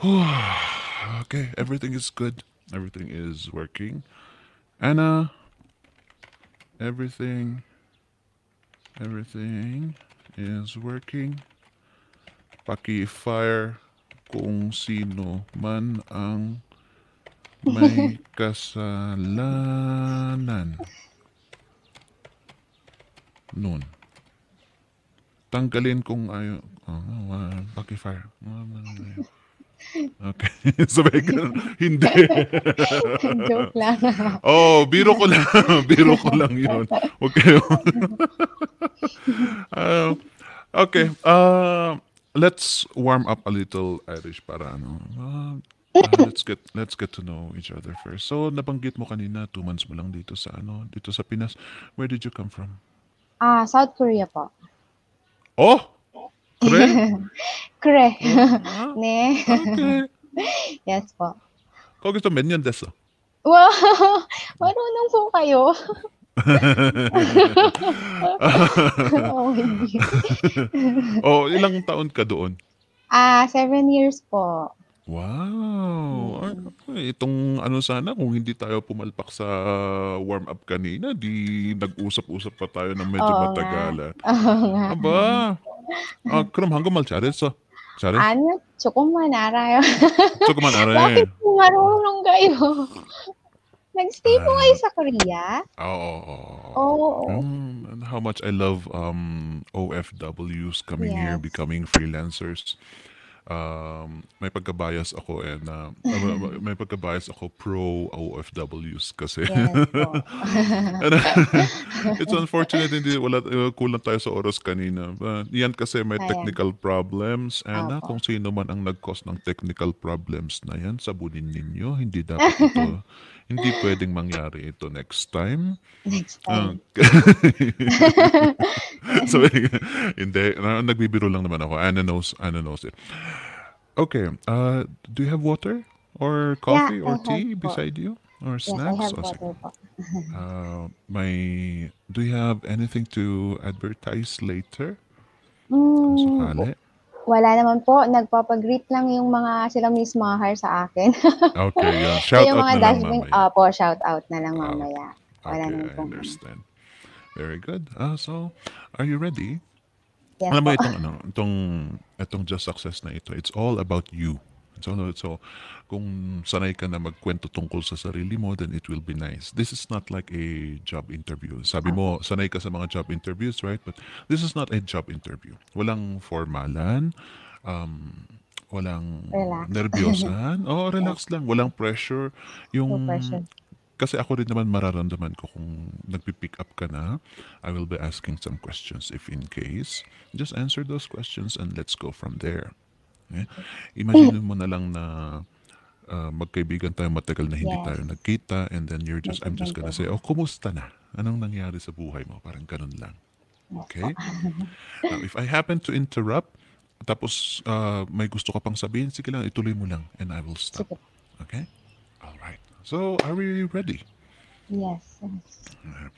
okay, everything is good. Everything is working. Anna, everything, everything is working. Paki-fire kung sino man ang may kasalanan. Nun. Tanggalin kung ayaw. Oh, uh, paki-fire. Okay. Sabay ganun. Hindi. Joke lang. oh, biro ko lang. biro ko lang yun. Okay. uh, okay. Uh, let's warm up a little Irish para ano. Uh, uh, let's get let's get to know each other first. So nabanggit mo kanina two months mo lang dito sa ano, dito sa Pinas. Where did you come from? Ah, South Korea po. Oh, Kore? Kure. Ah, 네. okay. Yes po. 거기서 몇 년 됐어? Wow! Marunong po kayo. oh, oh, ilang taon ka doon? Ah, seven years po. Wow! Ay, itong ano sana, kung hindi tayo pumalpak sa warm-up kanina, di nag-usap-usap pa tayo ng medyo Oo nga. matagalan. Oo nga. aba, 아, 그럼 한국말 잘했어. 잘해? Ano? 조금만 알아요. 조금만 알아. Bakit po marunong kayo? Nag-stay po Ah. kayo sa Korea? Oo. Oo. Um, and how much I love um, OFWs coming here, Yes. becoming freelancers. Um, may pagkabias ako and uh, may pagkabias ako pro OFWs kasi Yes po. it's unfortunate hindi wala uh, kulang tayo sa oras kanina. Uh, yan kasi may Ayan. technical problems and uh, Opo. kung sino man ang nag-cause ng technical problems na yan, sabunin ninyo. Hindi dapat ito, hindi pwedeng mangyari ito next time. Next Ah, time. so, hindi. Na, nagbibiro lang naman ako. Anna knows, Anna knows it. Okay. Uh, do you have water? Or coffee I or have tea po. beside you? Or Yes, I snacks? have sige. water po. Uh, may, do you have anything to advertise later? Mm, Kung sakali? wala naman po. Nagpapag-greet lang yung mga sila Miss Mahar sa akin. Okay. So Shout yung out mga na lang dashboard, mamaya. ah po, shout out na lang Ah, mamaya. Wala Okay, naman I ano. understand. Very good. Uh, so, are you ready? Yes Alam mo po. itong ano, itong itong just success na ito. It's all about you. So, no, so kung sanay ka na magkwento tungkol sa sarili mo, then it will be nice. This is not like a job interview. Sabi mo, sanay ka sa mga job interviews, right? But this is not a job interview. Walang formalan, um, walang Relax. nervyosan. oh, relax lang. Walang pressure. No Yung pressure. kasi ako rin naman mararamdaman ko kung nagpipick up ka na, I will be asking some questions if in case. Just answer those questions and let's go from there. Okay? Imagine mo na lang na uh, magkaibigan tayo matagal na hindi Yes. tayo nagkita and then you're just, I'm just gonna say, oh, kumusta na? Anong nangyari sa buhay mo? Parang ganun lang. Okay? Now, if I happen to interrupt, tapos uh, may gusto ka pang sabihin, sige lang, ituloy mo lang and I will stop. Okay? All right. So, are we ready? Yes. yes.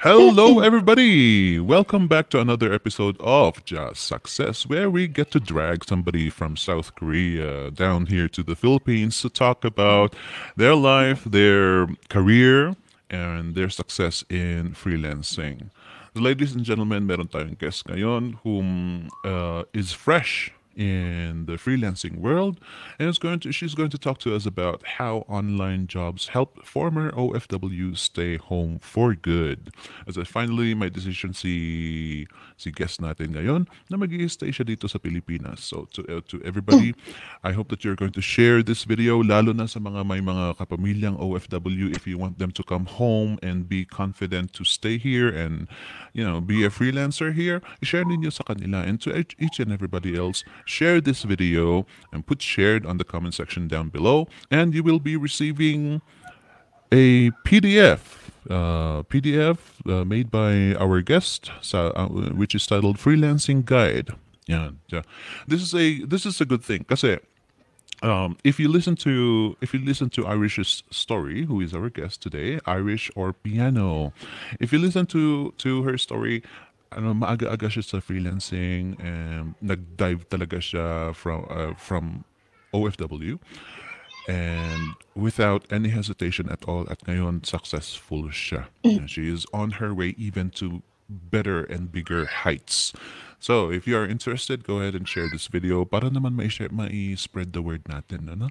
Hello, everybody! Welcome back to another episode of Just Success, where we get to drag somebody from South Korea down here to the Philippines to talk about their life, their career, and their success in freelancing. Ladies and gentlemen, meron tayong guest ngayon whom uh, is fresh in the freelancing world and going to she's going to talk to us about how online jobs help former OFWs stay home for good. As I finally my decision si si guest natin ngayon na mag-stay siya dito sa Pilipinas. So to uh, to everybody, I hope that you're going to share this video lalo na sa mga may mga kapamilyang OFW if you want them to come home and be confident to stay here and you know be a freelancer here. I-share ninyo sa kanila and to each and everybody else share this video and put shared on the comment section down below and you will be receiving a PDF uh, PDF uh, made by our guest sa, uh, which is titled Freelancing Guide. Yan. Yeah. This is a this is a good thing kasi um, if you listen to if you listen to Irish's story, who is our guest today, Irish or piano, if you listen to to her story, ano maaga-aga siya sa freelancing and nag-dive talaga siya from uh, from OFW. And without any hesitation at all, at ngayon, successful siya. And she is on her way even to better and bigger heights. So, if you are interested, go ahead and share this video para naman mai-share, mai-spread the word natin, ano?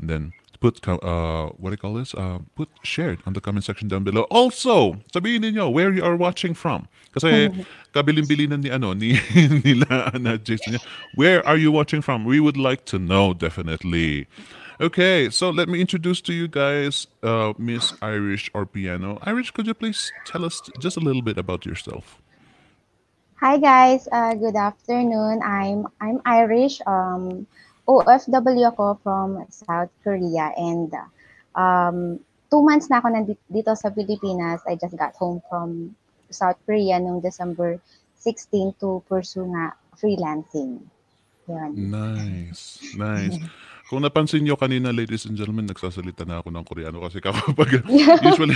And then, put, uh, what do you call this? Uh, put, share it on the comment section down below. Also, sabihin niyo where you are watching from. Kasi, kabilin-bilinan ni, ano, ni, nila, na Jason niya. Where are you watching from? We would like to know, definitely. Okay, so let me introduce to you guys uh, Miss Irish or Piano. Irish, could you please tell us just a little bit about yourself? Hi guys, uh, good afternoon. I'm I'm Irish. Um, OFW ako from South Korea and um, two months na ako nandito dito sa Pilipinas. I just got home from South Korea noong December 16 to pursue nga freelancing. Yun. Nice, nice. Kung napansin niyo kanina, ladies and gentlemen, nagsasalita na ako ng Koreano kasi kapag usually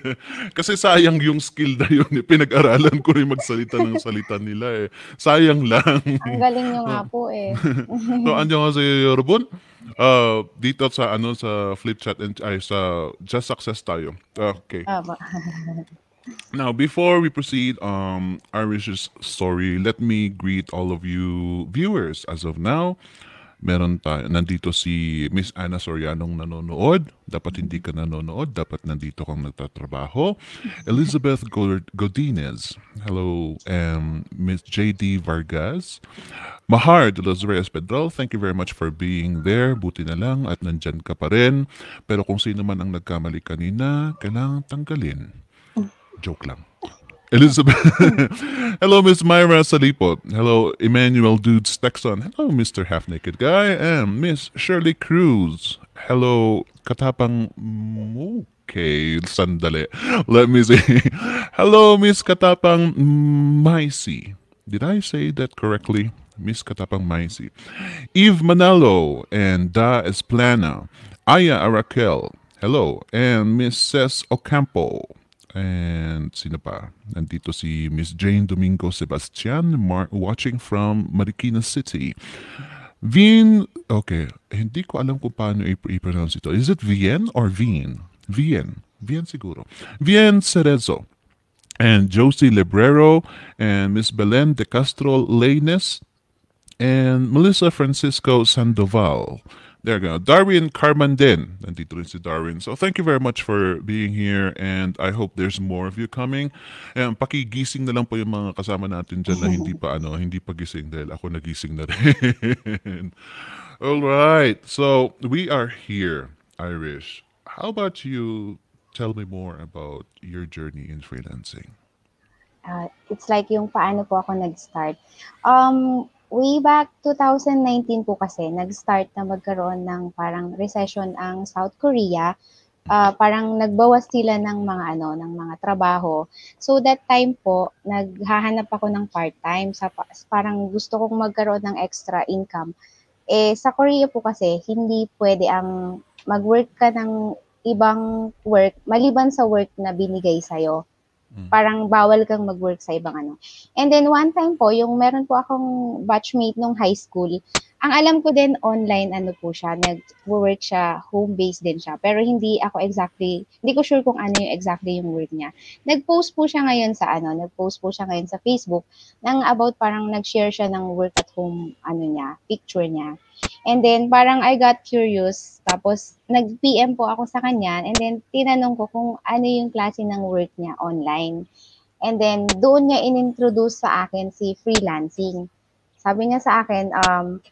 kasi sayang yung skill na yun. Eh. Pinag-aralan ko rin magsalita ng salita nila eh. Sayang lang. Ang galing niyo nga oh. po eh. so, andiyan nga sa Yorobon. Uh, dito sa ano sa flip chat and ay sa just success tayo. Okay. Now, before we proceed um, our story, let me greet all of you viewers as of now meron tayo, nandito si Miss Ana Sorianong nanonood. Dapat hindi ka nanonood, dapat nandito kang nagtatrabaho. Elizabeth Godinez, hello. Um, Miss JD Vargas. Mahar de los Reyes Pedro, thank you very much for being there. Buti na lang at nandyan ka pa rin. Pero kung sino man ang nagkamali kanina, kailangang tanggalin. Joke lang. Elizabeth. Hello, Miss Myra Salipot. Hello, Emmanuel Dudes Texon. Hello, Mr. Half Naked Guy. And Miss Shirley Cruz. Hello, Katapang. Okay, sandali. Let me see. Hello, Miss Katapang Maisi. Did I say that correctly? Miss Katapang Maisi. Eve Manalo and Da Esplana. Aya Arakel. Hello. And Miss Cess Ocampo. And sino pa? Nandito si Miss Jane Domingo Sebastian mar- watching from Marikina City. Vien, okay, hindi ko alam kung paano i-pronounce ito. Is it Vien or Vien? Vien. Vien siguro. Vien Cerezo. And Josie Lebrero and Miss Belen de Castro Laines and Melissa Francisco Sandoval. There you go. Darwin Carman din. Nandito rin si Darwin. So thank you very much for being here and I hope there's more of you coming. And pakigising na lang po yung mga kasama natin dyan na hindi pa ano, hindi pa gising dahil ako nagising na rin. All right. So we are here, Irish. How about you tell me more about your journey in freelancing? Uh, it's like yung paano po ako nag-start. Um, way back 2019 po kasi, nag-start na magkaroon ng parang recession ang South Korea. Uh, parang nagbawas sila ng mga ano, ng mga trabaho. So that time po, naghahanap ako ng part-time sa parang gusto kong magkaroon ng extra income. Eh sa Korea po kasi hindi pwede ang mag-work ka ng ibang work maliban sa work na binigay sa'yo. Mm. Parang bawal kang mag-work sa ibang ano. And then one time po, yung meron po akong batchmate nung high school, ang alam ko din online ano po siya, nag-work siya, home-based din siya. Pero hindi ako exactly, hindi ko sure kung ano yung exactly yung work niya. Nag-post po siya ngayon sa ano, nag-post po siya ngayon sa Facebook nang about parang nag-share siya ng work at home ano niya, picture niya. And then parang I got curious, tapos nag-PM po ako sa kanya and then tinanong ko kung ano yung klase ng work niya online. And then doon niya inintroduce sa akin si freelancing. Sabi niya sa akin, um,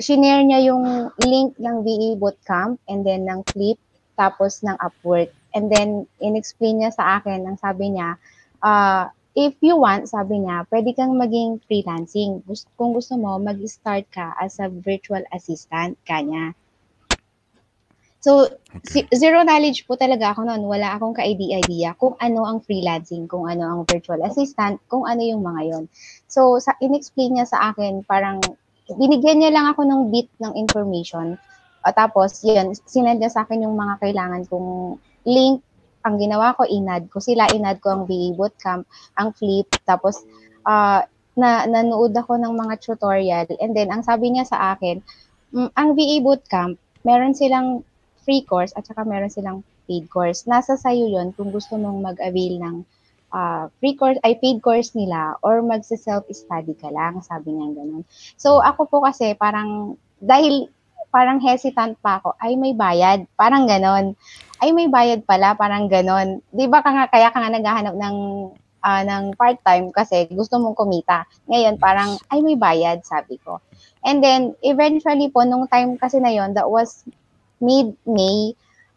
shinare niya yung link ng VE Bootcamp and then ng Flip tapos ng Upwork. And then in-explain niya sa akin, ang sabi niya, uh, if you want, sabi niya, pwede kang maging freelancing. Gusto, kung gusto mo, mag-start ka as a virtual assistant kanya. So, si- zero knowledge po talaga ako noon. Wala akong ka-idea kung ano ang freelancing, kung ano ang virtual assistant, kung ano yung mga yon. So, sa in-explain niya sa akin, parang binigyan niya lang ako ng bit ng information. At tapos, yun, sinend niya sa akin yung mga kailangan kong link. Ang ginawa ko, inad ko sila, inad ko ang BA Bootcamp, ang Flip, tapos uh, na nanood ako ng mga tutorial. And then, ang sabi niya sa akin, Mm, ang VA Bootcamp, meron silang free course at saka meron silang paid course. Nasa sayo yon kung gusto mong mag-avail ng uh, free course, ay paid course nila or magse-self-study ka lang, sabi niya ganun. So, ako po kasi parang, dahil parang hesitant pa ako, ay may bayad, parang ganon. Ay may bayad pala, parang ganon. Di ba ka kaya ka nga naghahanap ng uh, ng part-time kasi gusto mong kumita. Ngayon, parang, ay may bayad, sabi ko. And then, eventually po, nung time kasi na yon that was mid-May,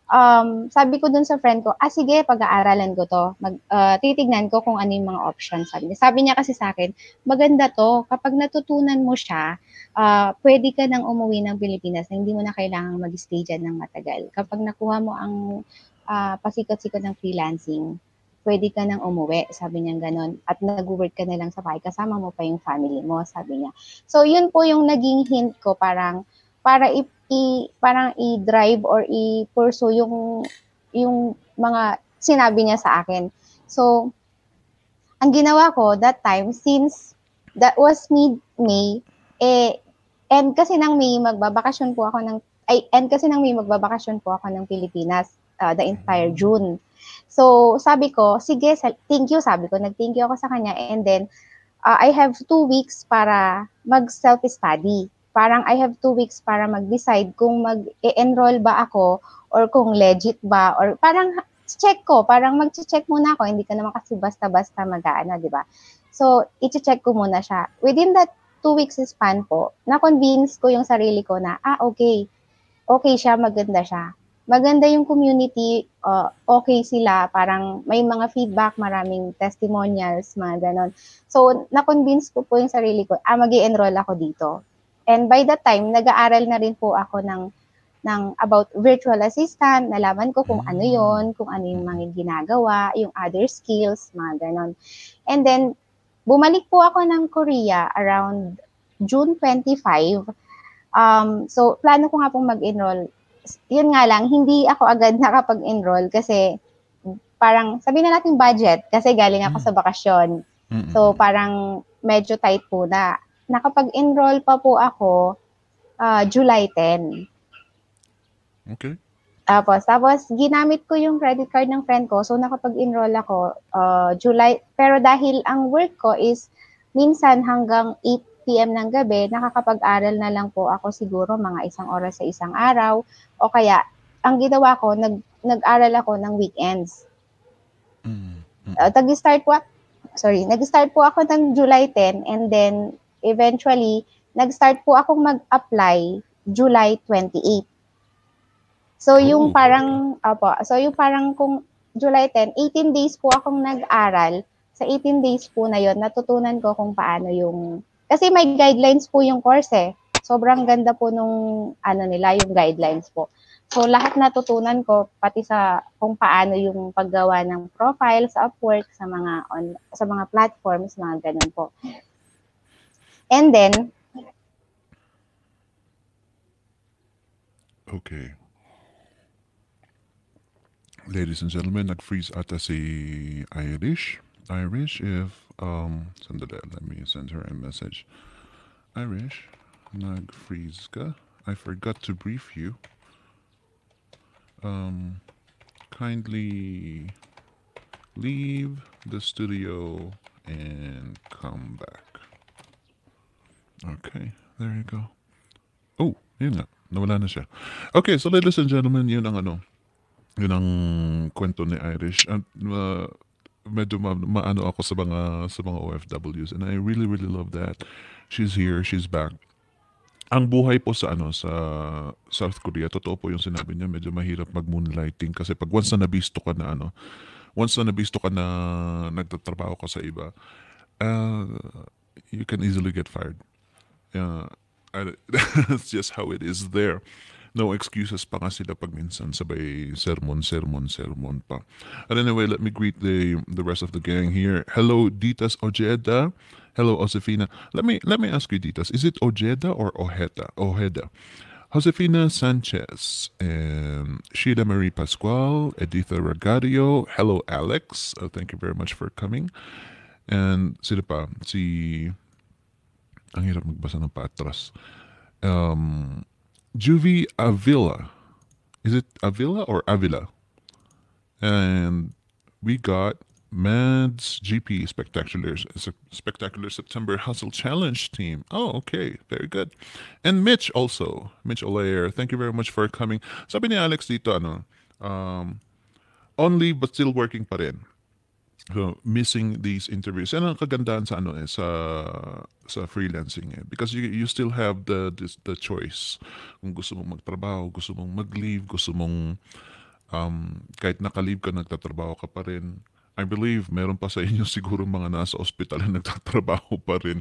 um, sabi ko dun sa friend ko, ah sige, pag-aaralan ko to. Mag, uh, titignan ko kung ano yung mga options. Sabi niya. Sabi niya kasi sa akin, maganda to. Kapag natutunan mo siya, uh, pwede ka nang umuwi ng Pilipinas na hindi mo na kailangang mag-stay dyan ng matagal. Kapag nakuha mo ang uh, pasikot-sikot ng freelancing, pwede ka nang umuwi, sabi niya ganon. At nag-work ka na lang sa bahay, kasama mo pa yung family mo, sabi niya. So, yun po yung naging hint ko, parang, para i, i parang i-drive or i-pursue yung, yung mga sinabi niya sa akin. So, ang ginawa ko that time, since that was mid-May, eh, end kasi ng May, magbabakasyon po ako ng, ay, end kasi ng May, magbabakasyon po ako ng Pilipinas uh, the entire June. So, sabi ko, sige, thank you, sabi ko, nag-thank you ako sa kanya. And then, uh, I have two weeks para mag-self-study. Parang I have two weeks para mag-decide kung mag-enroll ba ako or kung legit ba or parang check ko, parang mag-check muna ako, hindi ka naman kasi basta-basta mag-ano, di ba? So, i-check ko muna siya. Within that two weeks span po, na-convince ko yung sarili ko na, ah, okay, okay siya, maganda siya maganda yung community, uh, okay sila, parang may mga feedback, maraming testimonials, mga ganon. So, na-convince ko po yung sarili ko, ah, mag enroll ako dito. And by that time, nag-aaral na rin po ako ng, ng about virtual assistant, nalaman ko kung ano yon kung ano yung mga ginagawa, yung other skills, mga ganon. And then, bumalik po ako ng Korea around June 25. Um, so, plano ko nga pong mag-enroll yun nga lang, hindi ako agad nakapag-enroll kasi parang, sabi na natin budget, kasi galing ako mm. sa bakasyon. So, parang medyo tight po na. Nakapag-enroll pa po ako uh, July 10. Okay. Tapos, tapos ginamit ko yung credit card ng friend ko. So, nakapag-enroll ako uh, July. Pero dahil ang work ko is minsan hanggang 8 p.m. ng gabi, nakakapag-aral na lang po ako siguro mga isang oras sa isang araw o kaya ang ginawa ko nag nag-aral ako ng weekends. Mm-hmm. Uh, nag-start po sorry, nag-start po ako ng July 10 and then eventually nag-start po akong mag-apply July 28. So yung parang apo, so yung parang kung July 10, 18 days po akong nag-aral. Sa 18 days po na yon natutunan ko kung paano yung kasi may guidelines po yung course eh. Sobrang ganda po nung ano nila, yung guidelines po. So lahat natutunan ko pati sa kung paano yung paggawa ng profile sa Upwork sa mga on sa mga platforms, mga ganun po. And then Okay. Ladies and gentlemen, nag-freeze ata si Irish. Irish, if um, let me send her a message. Irish, nag-freeze ka. I forgot to brief you. Um, kindly leave the studio and come back. Okay, there you go. Oh, yun nga. Nawala na siya. Okay, so ladies and gentlemen, yun ang ano, yun ang kwento ni Irish. At uh, medyo ma- maano ako sa mga sa mga OFWs and I really really love that she's here she's back ang buhay po sa ano sa South Korea totoo po yung sinabi niya medyo mahirap mag moonlighting kasi pag once na nabisto ka na ano once na nabisto ka na nagtatrabaho ka sa iba uh, you can easily get fired yeah that's just how it is there no excuses pa nga sila pag minsan sabay sermon, sermon, sermon pa. And anyway, let me greet the the rest of the gang here. Hello, Ditas Ojeda. Hello, Josefina. Let me let me ask you, Ditas, is it Ojeda or Ojeda? Ojeda. Josefina Sanchez, and Sheila Marie Pascual, Editha Ragadio. Hello, Alex. Uh, thank you very much for coming. And sila pa, si... Ang hirap magbasa ng patras. Um, Juvie Avila. Is it Avila or Avila? And we got Mads GP Spectacular Spectacular September Hustle Challenge team. Oh, okay. Very good. And Mitch also. Mitch Olayer. Thank you very much for coming. Sabi ni Alex dito, ano, um, on leave but still working pa rin. So, missing these interviews. Yan ang kagandahan sa ano eh, sa sa freelancing eh. Because you you still have the this, the choice. Kung gusto mong magtrabaho, gusto mong mag-leave, gusto mong um, kahit naka-leave ka, nagtatrabaho ka pa rin. I believe meron pa sa inyo siguro mga nasa ospital na nagtatrabaho pa rin.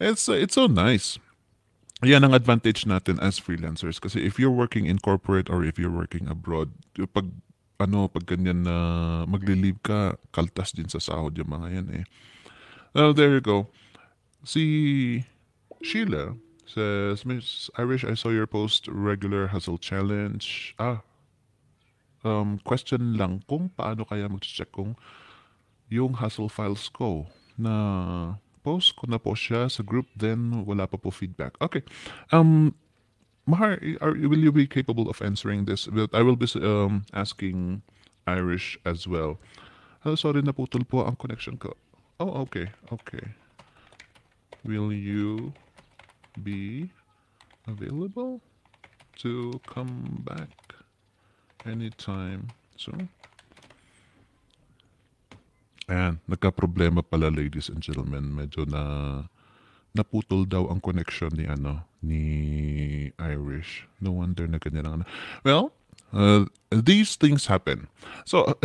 It's, uh, it's so nice. Yan ang advantage natin as freelancers kasi if you're working in corporate or if you're working abroad, pag ano, pag ganyan na magli-leave ka, kaltas din sa sahod yung mga yan eh. Oh, there you go. Si Sheila says, Miss Irish, I saw your post regular hustle challenge. Ah, um, question lang kung paano kaya mag-check kung yung hustle files ko na post ko na po siya sa group then wala pa po feedback. Okay. Um, Mahar, are, will you be capable of answering this? But I will be um, asking Irish as well. Oh, sorry, naputol po ang connection ko. Oh, okay, okay. Will you be available to come back anytime soon? Ayan, nagka-problema pala ladies and gentlemen. Medyo na naputol daw ang connection ni ano ni Irish. No wonder na ganyan ang ano. Well, uh, these things happen. So,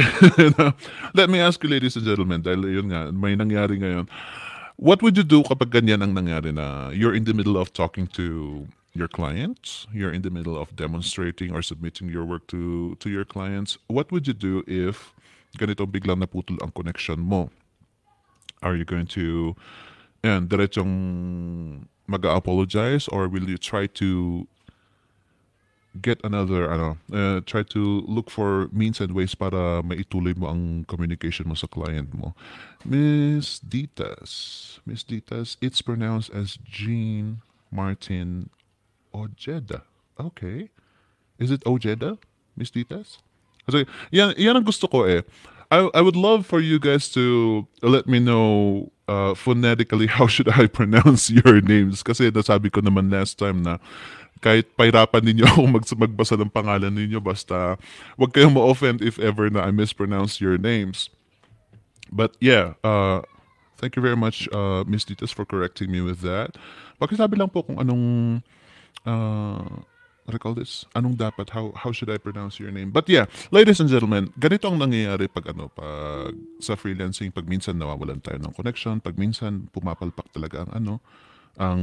let me ask you ladies and gentlemen, dahil yun nga, may nangyari ngayon. What would you do kapag ganyan ang nangyari na you're in the middle of talking to your clients, you're in the middle of demonstrating or submitting your work to to your clients. What would you do if ganito biglang naputol ang connection mo? Are you going to and diretsong mag-apologize or will you try to get another ano uh, try to look for means and ways para maituloy mo ang communication mo sa client mo? Miss Ditas. Miss Ditas it's pronounced as Jean Martin Ojeda. Okay. Is it Ojeda Miss Ditas? Kasi yan, yan ang gusto ko eh. I, I would love for you guys to let me know uh, phonetically how should I pronounce your names kasi nasabi ko naman last time na kahit pahirapan ninyo ako mag magbasa ng pangalan ninyo basta wag kayong ma-offend if ever na I mispronounce your names. But yeah, uh, thank you very much uh, Miss Ditas for correcting me with that. Pakisabi lang po kung anong uh, what do call this? Anong dapat? How how should I pronounce your name? But yeah, ladies and gentlemen, ganito ang nangyayari pag ano, pag sa freelancing, pag minsan nawawalan tayo ng connection, pag minsan pumapalpak talaga ang ano, ang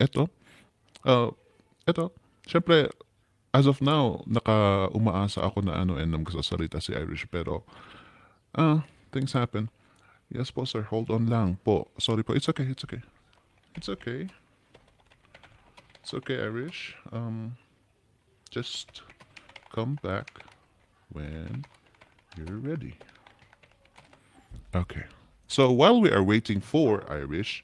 eto, uh, eto, syempre, as of now, naka umaasa ako na ano, and magsasalita si Irish, pero, ah, uh, things happen. Yes po sir, hold on lang po. Sorry po, it's okay, it's okay. It's okay. It's okay, Irish. Um, just come back when you're ready. Okay. So while we are waiting for Irish,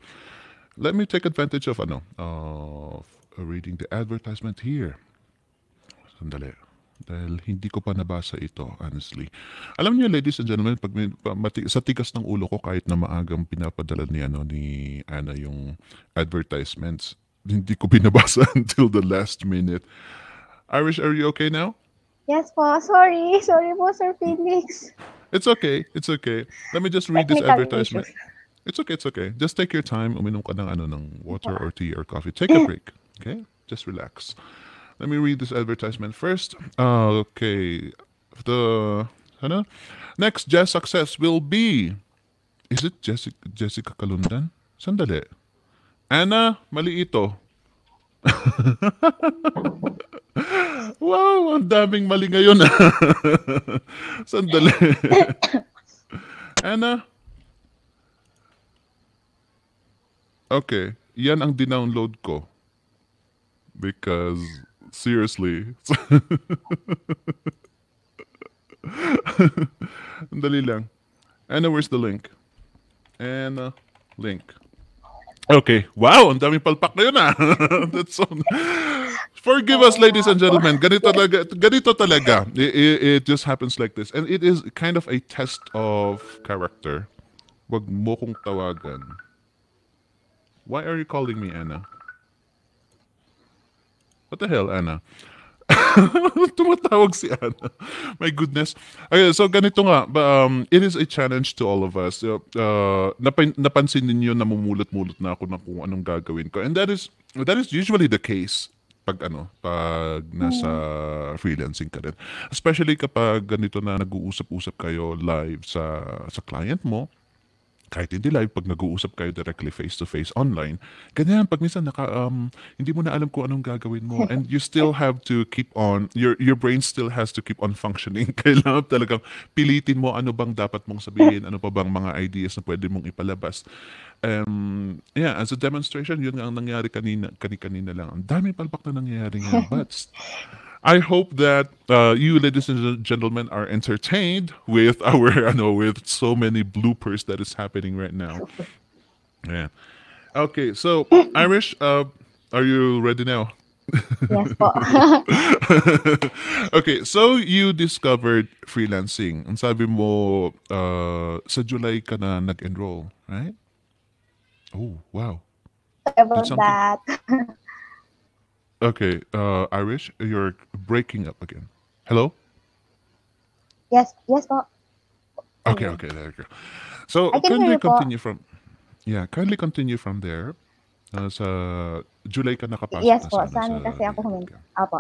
let me take advantage of ano of reading the advertisement here. Sandali. Dahil hindi ko pa nabasa ito, honestly. Alam niyo, ladies and gentlemen, pag may, mati, sa tigas ng ulo ko, kahit na maagang pinapadala ni, ano, ni Ana yung advertisements, hindi ko binabasa until the last minute. Irish, are you okay now? Yes po. Sorry. Sorry po, Sir Felix. It's okay. It's okay. Let me just read this advertisement. It's okay. It's okay. Just take your time. Uminom ka ng, ano, ng water or tea or coffee. Take a break. Okay? Just relax. Let me read this advertisement first. Uh, okay. The ano? Next jazz success will be Is it Jessica, Jessica Kalundan? Sandali. Ana, mali ito. wow, ang daming mali ngayon. Sandali. Ana? Okay, yan ang dinownload ko. Because, seriously. Dali lang. Anna, where's the link? Anna, link. Okay. Wow, ang daming palpak na yun ah. That's so... Forgive us, ladies and gentlemen. Ganito talaga. Ganito talaga. It, it, it just happens like this. And it is kind of a test of character. Wag mo kong tawagan. Why are you calling me Anna? What the hell, Anna? Tumatawag si Anna. My goodness. Okay, so ganito nga, um, it is a challenge to all of us. Uh, napan- napansin ninyo na mumulot-mulot na ako na kung anong gagawin ko. And that is that is usually the case pag ano, pag nasa freelancing ka rin. Especially kapag ganito na nag-uusap-usap kayo live sa sa client mo, kahit hindi live, pag nag-uusap kayo directly face-to-face online, ganyan, pag minsan naka, um, hindi mo na alam kung anong gagawin mo and you still have to keep on, your, your brain still has to keep on functioning. Kailangan talagang pilitin mo ano bang dapat mong sabihin, ano pa bang mga ideas na pwede mong ipalabas. Um, yeah, as a demonstration, yun nga ang nangyari kanina, kani-kanina lang. Ang dami palpak na nangyayari nga. But I hope that uh, you, ladies and gentlemen, are entertained with our, I know, with so many bloopers that is happening right now. Yeah. Okay, so Irish, uh, are you ready now? Yes okay, so you discovered freelancing. Ang sabi mo, uh, sa July ka na nag-enroll, right? Oh, wow. About that. Okay, uh, Irish, you're breaking up again. Hello? Yes, yes po. Okay, okay, there you go. So, I can kindly you continue from, yeah, kindly continue from there. Uh, sa July ka nakapasok Yes na po, saan sa kasi ako huminto. Okay. Opo.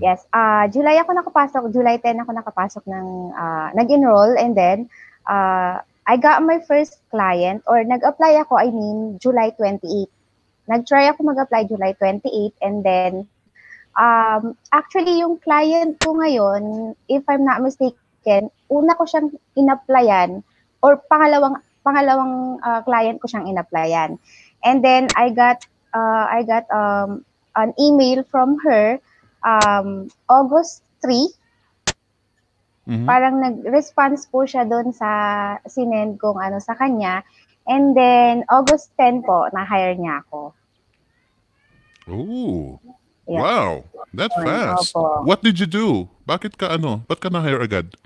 Yes, ah July ako nakapasok, July 10 ako nakapasok ng ah, nag-enroll and then ah, I got my first client or nag-apply ako, I mean, July 28. Nag-try ako mag-apply July 28 and then um, actually yung client ko ngayon, if I'm not mistaken, una ko siyang in-applyan or pangalawang pangalawang ah, client ko siyang in-applyan. And then I got uh, I got um, an email from her um, August 3. Mhm. Parang nag-response po siya doon sa sinend kong ano sa kanya. And then August 10 po, na-hire niya ako. Oh, Yeah. wow. That's Opo. fast. What did you do? Bakit ka ano? Ba't ka na-hire agad?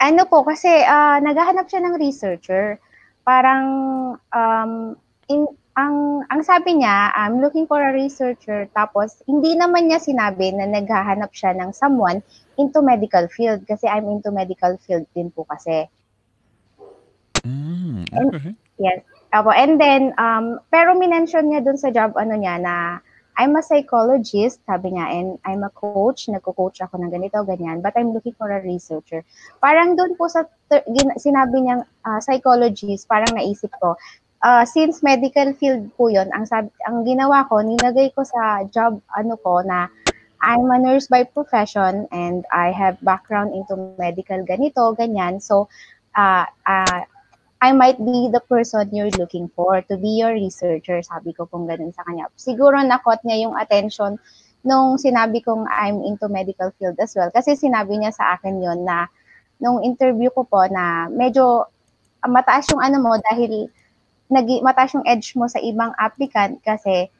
Ano po, kasi ah, naghahanap siya ng researcher. Parang um, in, ang ang sabi niya, I'm looking for a researcher. Tapos hindi naman niya sinabi na naghahanap siya ng someone into medical field kasi I'm into medical field din po kasi. Mm, And- okay. Yes. Apo. And then, um, pero minention niya dun sa job ano niya na I'm a psychologist, sabi niya, and I'm a coach, nagko-coach ako ng ganito, ganyan, but I'm looking for a researcher. Parang dun po sa sinabi niyang ah, psychologist, parang naisip ko, ah, since medical field po yon ang, sabi, ang ginawa ko, nilagay ko sa job ano ko na I'm a nurse by profession and I have background into medical ganito, ganyan. So, ah ah, I might be the person you're looking for to be your researcher, sabi ko kung ganun sa kanya. Siguro nakot niya yung attention nung sinabi kong I'm into medical field as well. Kasi sinabi niya sa akin yon na nung interview ko po na medyo mataas yung ano mo dahil nag mataas yung edge mo sa ibang applicant kasi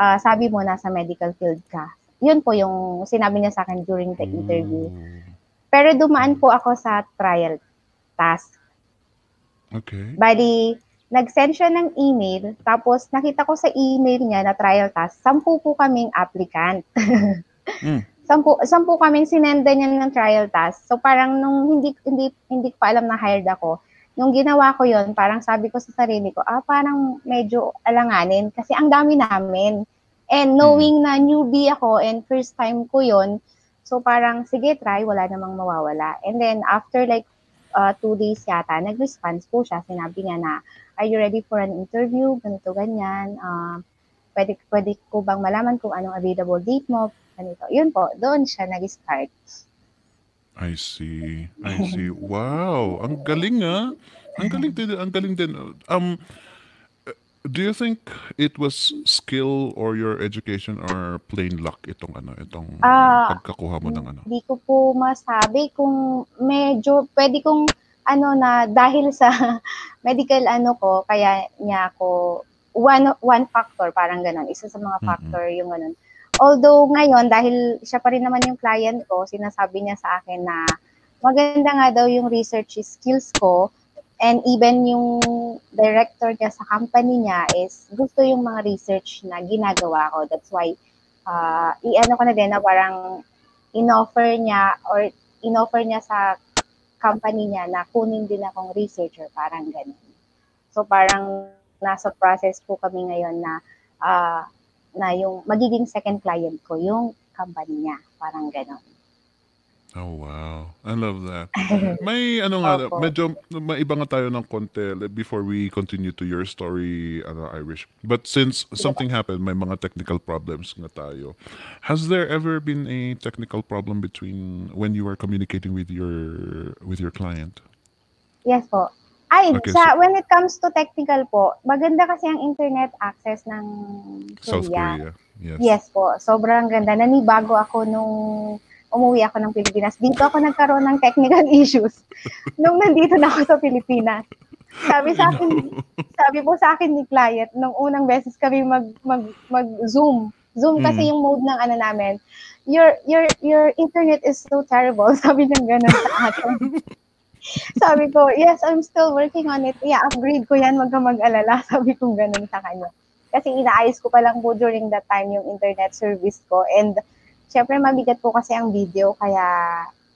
ah, sabi mo nasa medical field ka. Yun po yung sinabi niya sa akin during the interview. Oh, Pero dumaan po ako sa trial task. Okay. Bali, nag-send siya ng email, tapos nakita ko sa email niya na trial task, sampu po kaming applicant. Mm. sampu, sampu kaming sinenda niya ng trial task. So parang nung hindi, hindi, hindi ko pa alam na hired ako, nung ginawa ko yon parang sabi ko sa sarili ko, ah, parang medyo alanganin kasi ang dami namin. And knowing na newbie ako and first time ko yon so parang sige, try, wala namang mawawala. And then after like uh, two days yata, nag-response po siya. Sinabi niya na, are you ready for an interview? Ganito, ganyan. Uh, pwede, pwede ko bang malaman kung anong available date mo? Ganito. Yun po, doon siya nag-start. I see. I see. Wow, ang galing ah. Ang galing din, ang galing din. Um do you think it was skill or your education or plain luck itong ano, itong Ah, pagkakuha mo ng ano? Hindi ko po masabi kung medyo pwede kong ano na dahil sa medical ano ko, kaya niya ako one one factor parang ganun. Isa sa mga factor yung ganun. although ngayon, dahil siya pa rin naman yung client ko, sinasabi niya sa akin na maganda nga daw yung research skills ko and even yung director niya sa company niya is gusto yung mga research na ginagawa ko. That's why, uh, i-ano ko na din na parang in-offer niya or in-offer niya sa company niya na kunin din akong researcher, parang ganun. So parang nasa process po kami ngayon na uh, na yung magiging second client ko, yung company niya. Parang gano'n. Oh, wow. I love that. May ano nga, Opo. medyo maiba nga tayo ng konti like, before we continue to your story, ano, Irish. But since something happened, may mga technical problems nga tayo. Has there ever been a technical problem between when you were communicating with your with your client? Yes po. Ay, Okay, sa, when it comes to technical po, maganda kasi ang internet access ng South Korea. Korea. Yes. Yes po, sobrang ganda. Nanibago ako nung umuwi ako ng Pilipinas. Dito ako nagkaroon ng technical issues nung nandito na ako sa Pilipinas. Sabi sa akin, sabi po sa akin ni client, nung unang beses kami mag, mag, mag Zoom. Zoom kasi Mm. yung mode ng ano namin. Your, your, your internet is so terrible. Sabi niya ganun sa akin. sabi ko, yes, I'm still working on it. I-upgrade ko yan, wag ka mag-alala. Sabi ko ganun sa kanya. Kasi inaayos ko pa lang po during that time yung internet service ko. And syempre mabigat po kasi ang video, kaya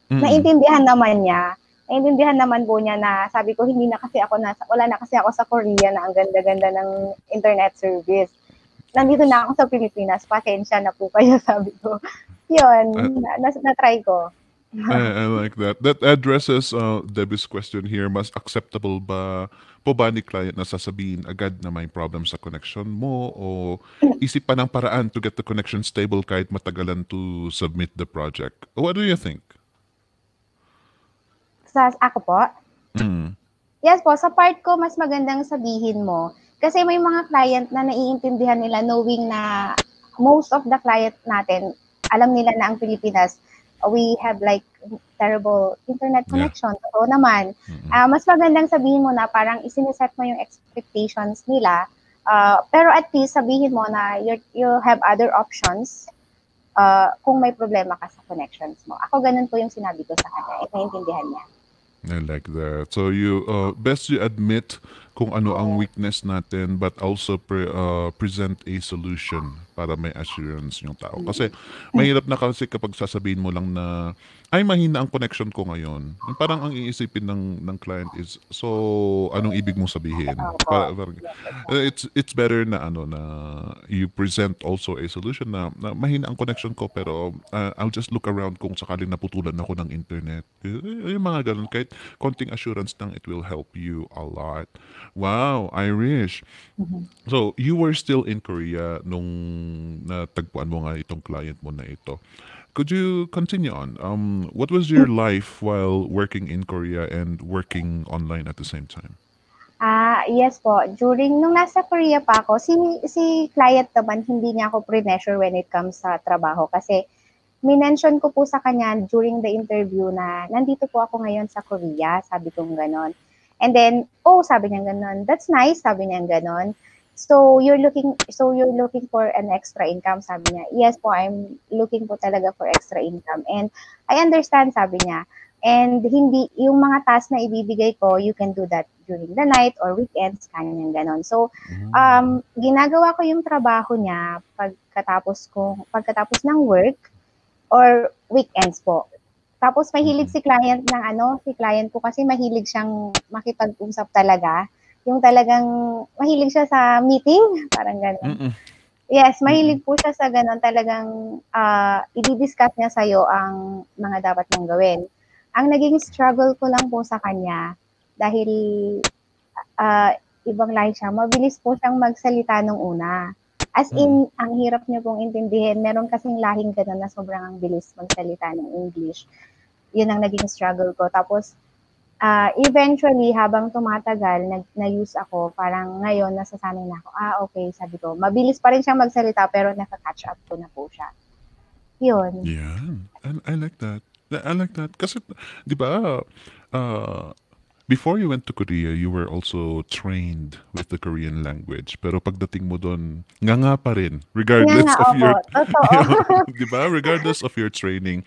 Mm. naintindihan naman niya. Naintindihan naman po niya na sabi ko, hindi na kasi ako nasa, wala na kasi ako sa Korea na ang ganda-ganda ng internet service. Nandito na ako sa Pilipinas, pasensya na po kayo, sabi ko. Yun, Ah. na, na, try ko. I, I like that. That addresses uh, Debbie's question here. Mas acceptable ba po ba ni client na sasabihin agad na may problem sa connection mo o isip pa ng paraan to get the connection stable kahit matagalan to submit the project? What do you think? Sa ako po, Mm. Yes po, sa part ko, mas magandang sabihin mo. Kasi may mga client na naiintindihan nila knowing na most of the client natin, alam nila na ang Pilipinas, we have like terrible internet Yeah. connection. Oo naman. Mm-mm. Ah, mas magandang sabihin mo na parang isineset mo yung expectations nila. Ah, pero at least sabihin mo na you you have other options ah, kung may problema ka sa connections mo. Ako ganun po yung sinabi ko sa kanya. At naiintindihan niya. I like that. So you uh, best you admit kung ano ang weakness natin but also pre- uh, present a solution para may assurance yung tao. Kasi mahirap na kasi kapag sasabihin mo lang na ay mahina ang connection ko ngayon. Yung Parang ang iisipin ng ng client is so anong ibig mong sabihin? Parang- uh, it's it's better na ano na you present also a solution na, na mahina ang connection ko pero uh, I'll just look around kung sakaling naputulan ako ng internet. Y- yung mga ganun kahit konting assurance lang it will help you a lot. Wow, Irish. So, you were still in Korea nung natagpuan mo nga itong client mo na ito. Could you continue on? Um, what was your life while working in Korea and working online at the same time? Ah, yes po. During nung nasa Korea pa ako, si si client naman hindi niya ako pre-measure when it comes sa trabaho kasi minention ko po sa kanya during the interview na nandito po ako ngayon sa Korea, sabi ko ganon. And then, oh, sabi niya ganon. That's nice, sabi niya ganon. So you're looking so you're looking for an extra income, sabi niya. Yes po, I'm looking po talaga for extra income. And I understand, sabi niya. And hindi, yung mga task na ibibigay ko, you can do that during the night or weekends, kanyang ganon. So, um, ginagawa ko yung trabaho niya pagkatapos ko, pagkatapos ng work or weekends po. Tapos mahilig si client ng ano, si client ko kasi mahilig siyang makipag-usap talaga. Yung talagang mahilig siya sa meeting, parang gano'n. Mm-mm. Yes, mahilig po siya sa ganun. Talagang ah, i-discuss niya sa'yo ang mga dapat mong gawin. Ang naging struggle ko lang po sa kanya, dahil ah, ibang lahi siya, mabilis po siyang magsalita nung una. As in, ang hirap niyo pong intindihin. Meron kasing lahing ganun na sobrang ang bilis magsalita ng English. Yun ang naging struggle ko. Tapos, ah, eventually, habang tumatagal, nag, na-use ako, parang ngayon, nasasanay na ako, ah, okay, sabi ko, mabilis pa rin siyang magsalita, pero naka-catch up ko na po siya. Yun. Yeah, I, I like that. I like that. Kasi, di ba, uh, before you went to Korea, you were also trained with the Korean language. Pero pagdating mo doon, nga nga pa rin. Regardless nga, of opo. your, Totoo. di ba? Regardless of your training.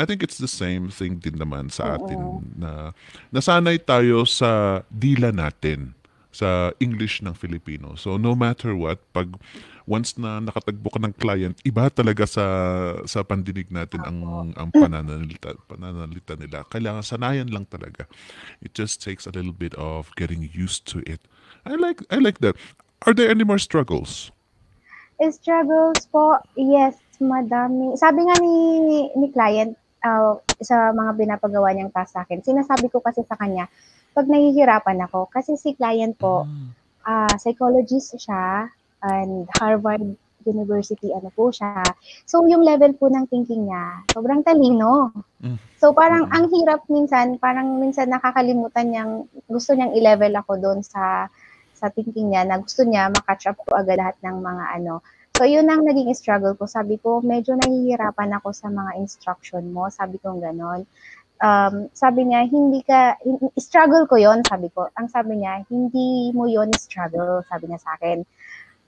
I think it's the same thing din naman sa atin na nasanay tayo sa dila natin sa English ng Filipino. So no matter what, pag once na nakatagbo ka ng client, iba talaga sa sa pandinig natin ang ang pananalita, pananalita nila. Kailangan sanayan lang talaga. It just takes a little bit of getting used to it. I like I like that. Are there any more struggles? Struggles po, yes, madami. Sabi nga ni ni client ah, sa mga pinapagawa niyang task sa akin, sinasabi ko kasi sa kanya, pag nahihirapan ako, kasi si client po, ah, psychologist siya and Harvard University ano po siya. So yung level po ng thinking niya, sobrang talino. Mm. So parang ang hirap minsan, parang minsan nakakalimutan niyang gusto niyang i-level ako doon sa sa thinking niya na gusto niya makatch up ko agad lahat ng mga ano. So yun ang naging struggle ko. Sabi ko, medyo nahihirapan ako sa mga instruction mo. Sabi ko ganon. Um, sabi niya, hindi ka, struggle ko yon sabi ko. Ang sabi niya, hindi mo yon struggle, sabi niya sa akin.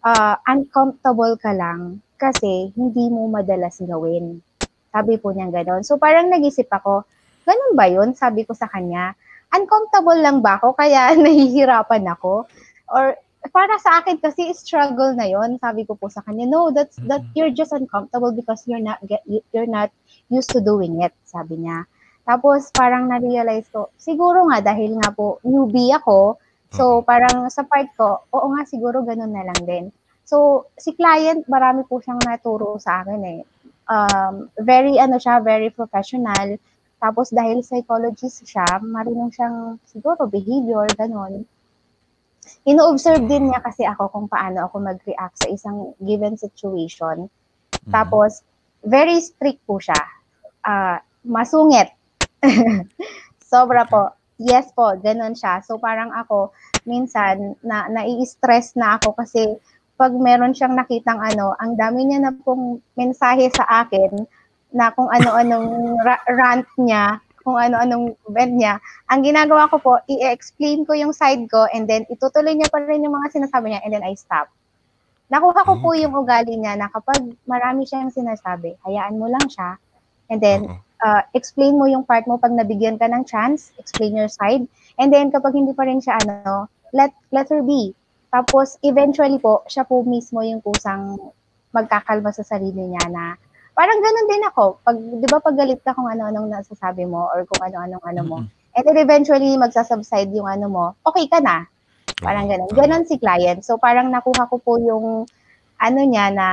Ah, uncomfortable ka lang kasi hindi mo madalas gawin. Sabi po niya ganon. So parang nag-isip ako, ganun ba yun? Sabi ko sa kanya, uncomfortable lang ba ako kaya nahihirapan ako? Or para sa akin kasi struggle na yon sabi ko po sa kanya no that's that you're just uncomfortable because you're not get you're not used to doing it sabi niya. Tapos parang na-realize ko siguro nga dahil nga po newbie ako so parang sa part ko oo nga siguro ganun na lang din. So si client marami po siyang naturo sa akin eh. Um, very ano siya very professional. Tapos dahil psychologist siya marunong siyang siguro behavior ganun ino-observe din niya kasi ako kung paano ako mag-react sa isang given situation. Tapos, very strict po siya. Ah, masungit. Sobra po. Yes po, ganun siya. So parang ako, minsan, na, nai-stress na ako kasi pag meron siyang nakitang ano, ang dami niya na pong mensahe sa akin na kung ano-anong ra- rant niya, kung ano-anong bend niya. Ang ginagawa ko po, i-explain ko yung side ko and then itutuloy niya pa rin yung mga sinasabi niya and then I stop. Nakuha ko po Okay. yung ugali niya na kapag marami siyang sinasabi, hayaan mo lang siya. And then, uh, explain mo yung part mo pag nabigyan ka ng chance, explain your side. And then, kapag hindi pa rin siya, ano, let, let her be. Tapos, eventually po, siya po mismo yung kusang magkakalma sa sarili niya na parang ganun din ako. Pag, di ba pag galit ka kung ano-anong nasasabi mo or kung ano-anong ano mo. And then eventually, magsasubside yung ano mo, okay ka na. Parang ganun. Ganun si client. So parang nakuha ko po yung ano niya na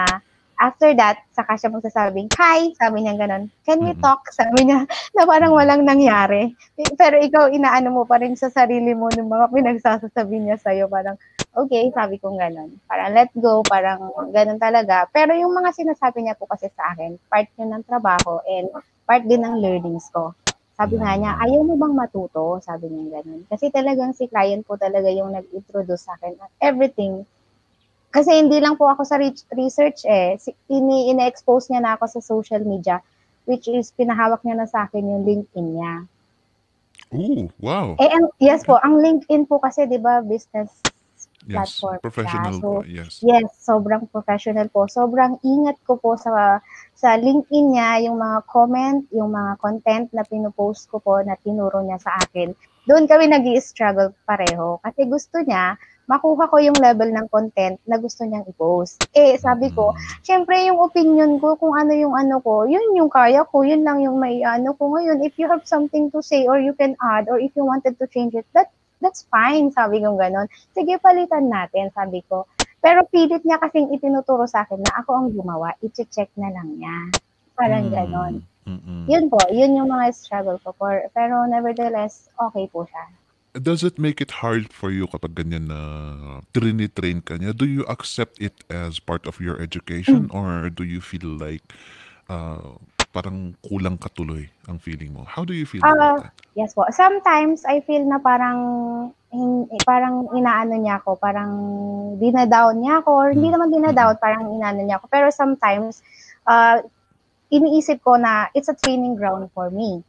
after that, saka siya magsasabing, hi, sabi niya ganun, can we talk? Sabi niya, na parang walang nangyari. Pero ikaw, inaano mo pa rin sa sarili mo ng mga pinagsasasabi niya sa'yo, parang, okay, sabi ko ganun. Parang let go, parang ganun talaga. Pero yung mga sinasabi niya po kasi sa akin, part yun ng trabaho and part din ng learnings ko. Sabi nga niya, ayaw mo bang matuto? Sabi niya ganun. Kasi talagang si client po talaga yung nag-introduce sa akin at everything. Kasi hindi lang po ako sa re- research eh. Si- Ini ine-expose niya na ako sa social media which is pinahawak niya na sa akin yung LinkedIn niya. Ooh, wow. Eh, ang, yes po, ang LinkedIn po kasi, di ba, business Yes. platform. Professional So, po. Yes. Yes, sobrang professional po. Sobrang ingat ko po sa sa LinkedIn niya, yung mga comment, yung mga content na pinupost ko po na tinuro niya sa akin. Doon kami nag struggle pareho. Kasi gusto niya, makuha ko yung level ng content na gusto niyang i-post. Eh, sabi ko, syempre yung opinion ko, kung ano yung ano ko, yun yung kaya ko, yun lang yung may ano ko ngayon. If you have something to say or you can add or if you wanted to change it, that that's fine, sabi ko ganon. Sige, palitan natin, sabi ko. Pero pilit niya kasing itinuturo sa akin na ako ang gumawa, i-check na lang niya. Parang Mm. ganon. Mm-mm. Yun po, yun yung mga struggle ko. For, pero nevertheless, okay po siya. Does it make it hard for you kapag ganyan na trini-train ka niya? Do you accept it as part of your education Mm. or do you feel like uh, parang kulang katuloy ang feeling mo? How do you feel Ah, about that? Yes po. Sometimes, I feel na parang, hin- parang inaano niya ako, parang dinadown niya ako, or hindi Mm. naman dinadown, parang inaano niya ako. Pero sometimes, uh, iniisip ko na it's a training ground for me.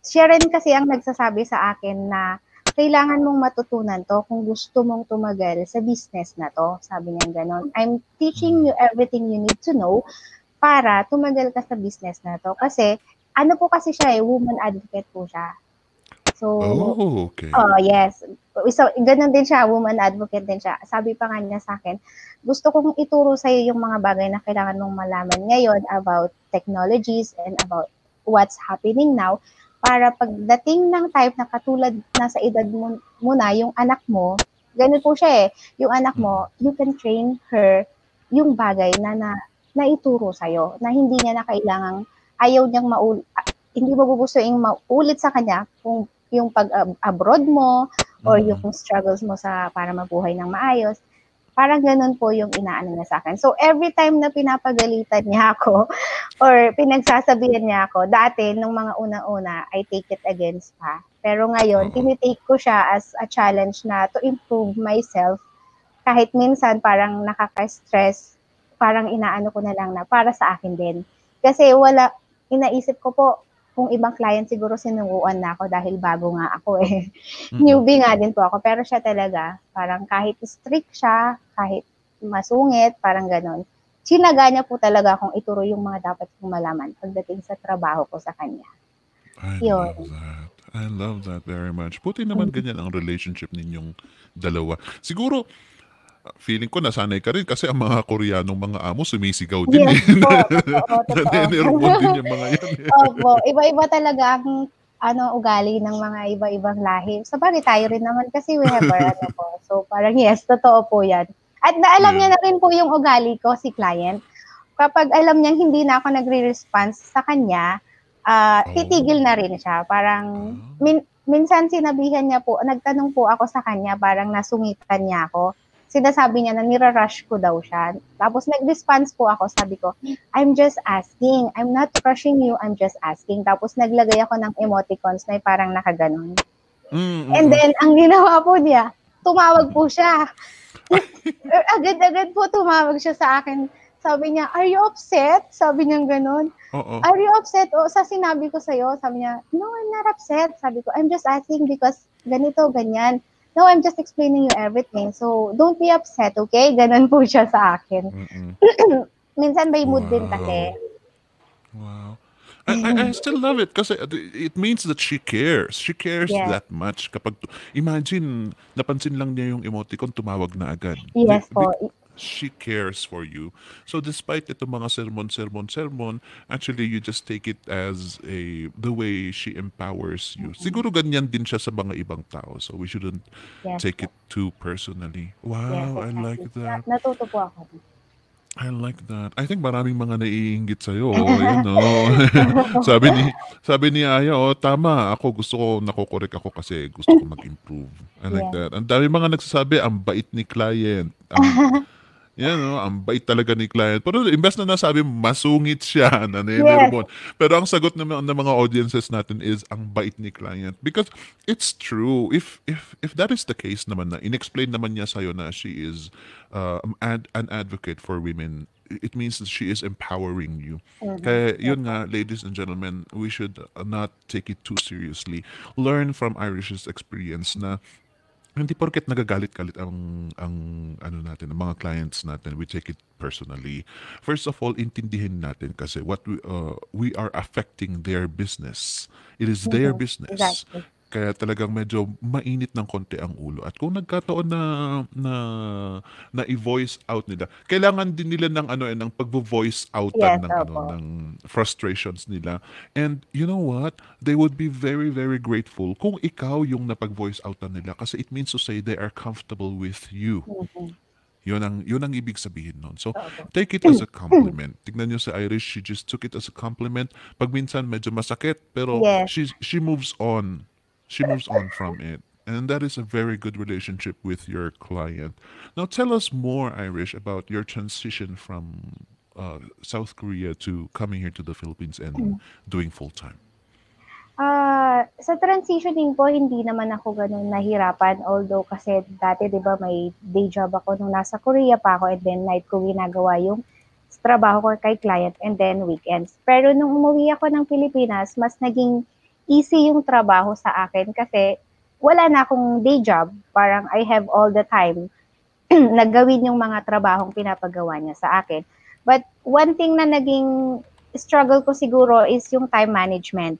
Siya rin kasi ang nagsasabi sa akin na kailangan mong matutunan to kung gusto mong tumagal sa business na to. Sabi niya ganon. I'm teaching you everything you need to know para tumagal ka sa business na to. Kasi, ano po kasi siya eh, woman advocate po siya. So, Oh, okay. oh yes. So, ganun din siya, woman advocate din siya. Sabi pa nga niya sa akin, gusto kong ituro sa iyo yung mga bagay na kailangan mong malaman ngayon about technologies and about what's happening now para pagdating ng type na katulad na sa edad mo, mo na, yung anak mo, ganun po siya eh, yung anak mo, you can train her yung bagay na, na naituro sa'yo, na hindi niya na kailangang, ayaw niyang maul, ah, hindi mo gusto yung maulit sa kanya kung yung pag-abroad mo or Mm. yung struggles mo sa para mabuhay ng maayos. Parang ganun po yung inaano niya sa akin. So, every time na pinapagalitan niya ako or pinagsasabihan niya ako, dati, nung mga una-una, I take it against pa. Pero ngayon, Oo. tinitake ko siya as a challenge na to improve myself. Kahit minsan parang nakaka-stress, parang inaano ko na lang na para sa akin din. Kasi wala, inaisip ko po, kung ibang client siguro sinubuan na ako dahil bago nga ako eh. Newbie nga din po ako. Pero siya talaga, parang kahit strict siya, kahit masungit, parang ganon. Sinaga niya po talaga kung ituro yung mga dapat kong malaman pagdating sa trabaho ko sa kanya. I Yun. love that. I love that very much. Buti naman Mm. ganyan ang relationship ninyong dalawa. Siguro, feeling ko nasanay ka rin kasi ang mga Koreanong mga amo sumisigaw din Yes eh. po, totoo, totoo. Nanenervon din yung mga yan eh. Opo, iba-iba talaga ang ano ugali ng mga iba-ibang lahi. Sa bagay tayo rin naman kasi we have our ano po. So parang yes, totoo po 'yan. At naalam niya na rin po yung ugali ko si client. Kapag alam niya hindi na ako nagre-response sa kanya, ah, Oh. titigil na rin siya. Parang min- minsan sinabihan niya po, nagtanong po ako sa kanya, parang nasungitan niya ako. Sinasabi niya na nira-rush ko daw siya. Tapos nag-response po ako, sabi ko, I'm just asking. I'm not rushing you, I'm just asking. Tapos naglagay ako ng emoticons na parang nakaganon. Mm, mm, And mm. then, ang ginawa po niya, tumawag po siya. Agad-agad po tumawag siya sa akin. Sabi niya, are you upset? Sabi niya ganon. Oo. Are you upset? O, sa sinabi ko sa'yo, sabi niya, no, I'm not upset. Sabi ko, I'm just asking because ganito, ganyan. No, I'm just explaining you everything. So, don't be upset, okay? Ganon po siya sa akin. Minsan may mood din Wow. kasi. Wow. I, I, I still love it kasi it means that she cares. She cares Yes. that much. Kapag, imagine, napansin lang niya yung emoticon, tumawag na agad. Yes Be- po. be- she cares for you. So despite ito mga sermon, sermon, sermon, actually you just take it as a the way she empowers you. Siguro ganyan din siya sa mga ibang tao. So we shouldn't Yes take it too personally. Yes, Wow, I exactly. like that. Na- natuto po ako. I like that. I think maraming mga naiinggit sa'yo. Yun, no? sabi ni sabi ni Aya, oh, tama. Ako gusto ko, nakokorek ako kasi gusto ko mag-improve. I like Yeah. that. Ang dami mga nagsasabi, ang bait ni client. Ang, yan, no? Ang bait talaga ni client. Pero imbes na nasabi, masungit siya, nanenermon. Pero ang sagot ng, ng mga audiences natin is, ang bait ni client. Because it's true. If if if that is the case naman na, inexplain naman niya sa'yo na she is uh, an, an advocate for women, it means that she is empowering you. Mhm. Kaya yun nga, ladies and gentlemen, we should uh, not take it too seriously. Learn from Irish's experience na hindi porket nagagalit-galit ang ang ano natin, ang mga clients natin, we take it personally. First of all, intindihin natin kasi what we uh, we are affecting their business. It is their Mhm. business. Exactly. Kaya talagang medyo mainit ng konti ang ulo. At kung nagkataon na na na i-voice out nila, kailangan din nila ng ano eh, ng pagvo-voice out Yes, ng ano ng frustrations nila. And you know what? They would be very very grateful kung ikaw yung napag-voice out nila kasi it means to say they are comfortable with you. Mhm. Yun ang yun ang ibig sabihin nun. So take it as a compliment. Tignan niyo sa Irish, she just took it as a compliment. Pag minsan medyo masakit, pero Yes. she she moves on. She moves on from it. And that is a very good relationship with your client. Now tell us more, Irish, about your transition from uh, South Korea to coming here to the Philippines and doing full time. Ah, sa transitioning po, hindi naman ako ganun nahirapan. Although kasi dati, di ba, may day job ako nung nasa Korea pa ako and then night ko ginagawa yung trabaho ko kay client and then weekends. Pero nung umuwi ako ng Pilipinas, mas naging easy yung trabaho sa akin kasi wala na akong day job. Parang I have all the time na gawin yung mga trabahong pinapagawa niya sa akin. But one thing na naging struggle ko siguro is yung time management.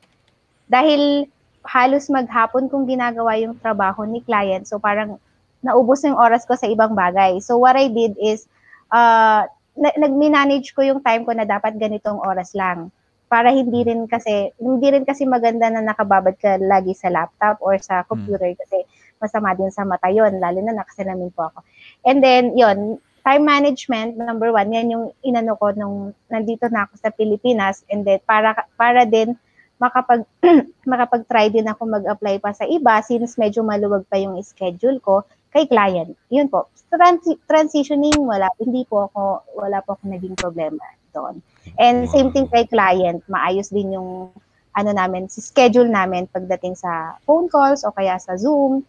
Dahil halos maghapon kong ginagawa yung trabaho ni client. So parang naubos yung oras ko sa ibang bagay. So what I did is, uh, nag-manage ko yung time ko na dapat ganitong oras lang. Para hindi rin kasi, hindi rin kasi maganda na nakababad ka lagi sa laptop or sa computer kasi masama din sa mata yon lalo na nakasalamin po ako. And then, yon time management, number one, yan yung inano ko nung nandito na ako sa Pilipinas and then para, para din makapag makapag-try din ako mag-apply pa sa iba since medyo maluwag pa yung schedule ko kay client. Yun po. Trans- transitioning wala hindi po ako wala po ako naging problema doon. And wow. same thing kay client, maayos din yung ano namin, si schedule namin pagdating sa phone calls o kaya sa Zoom,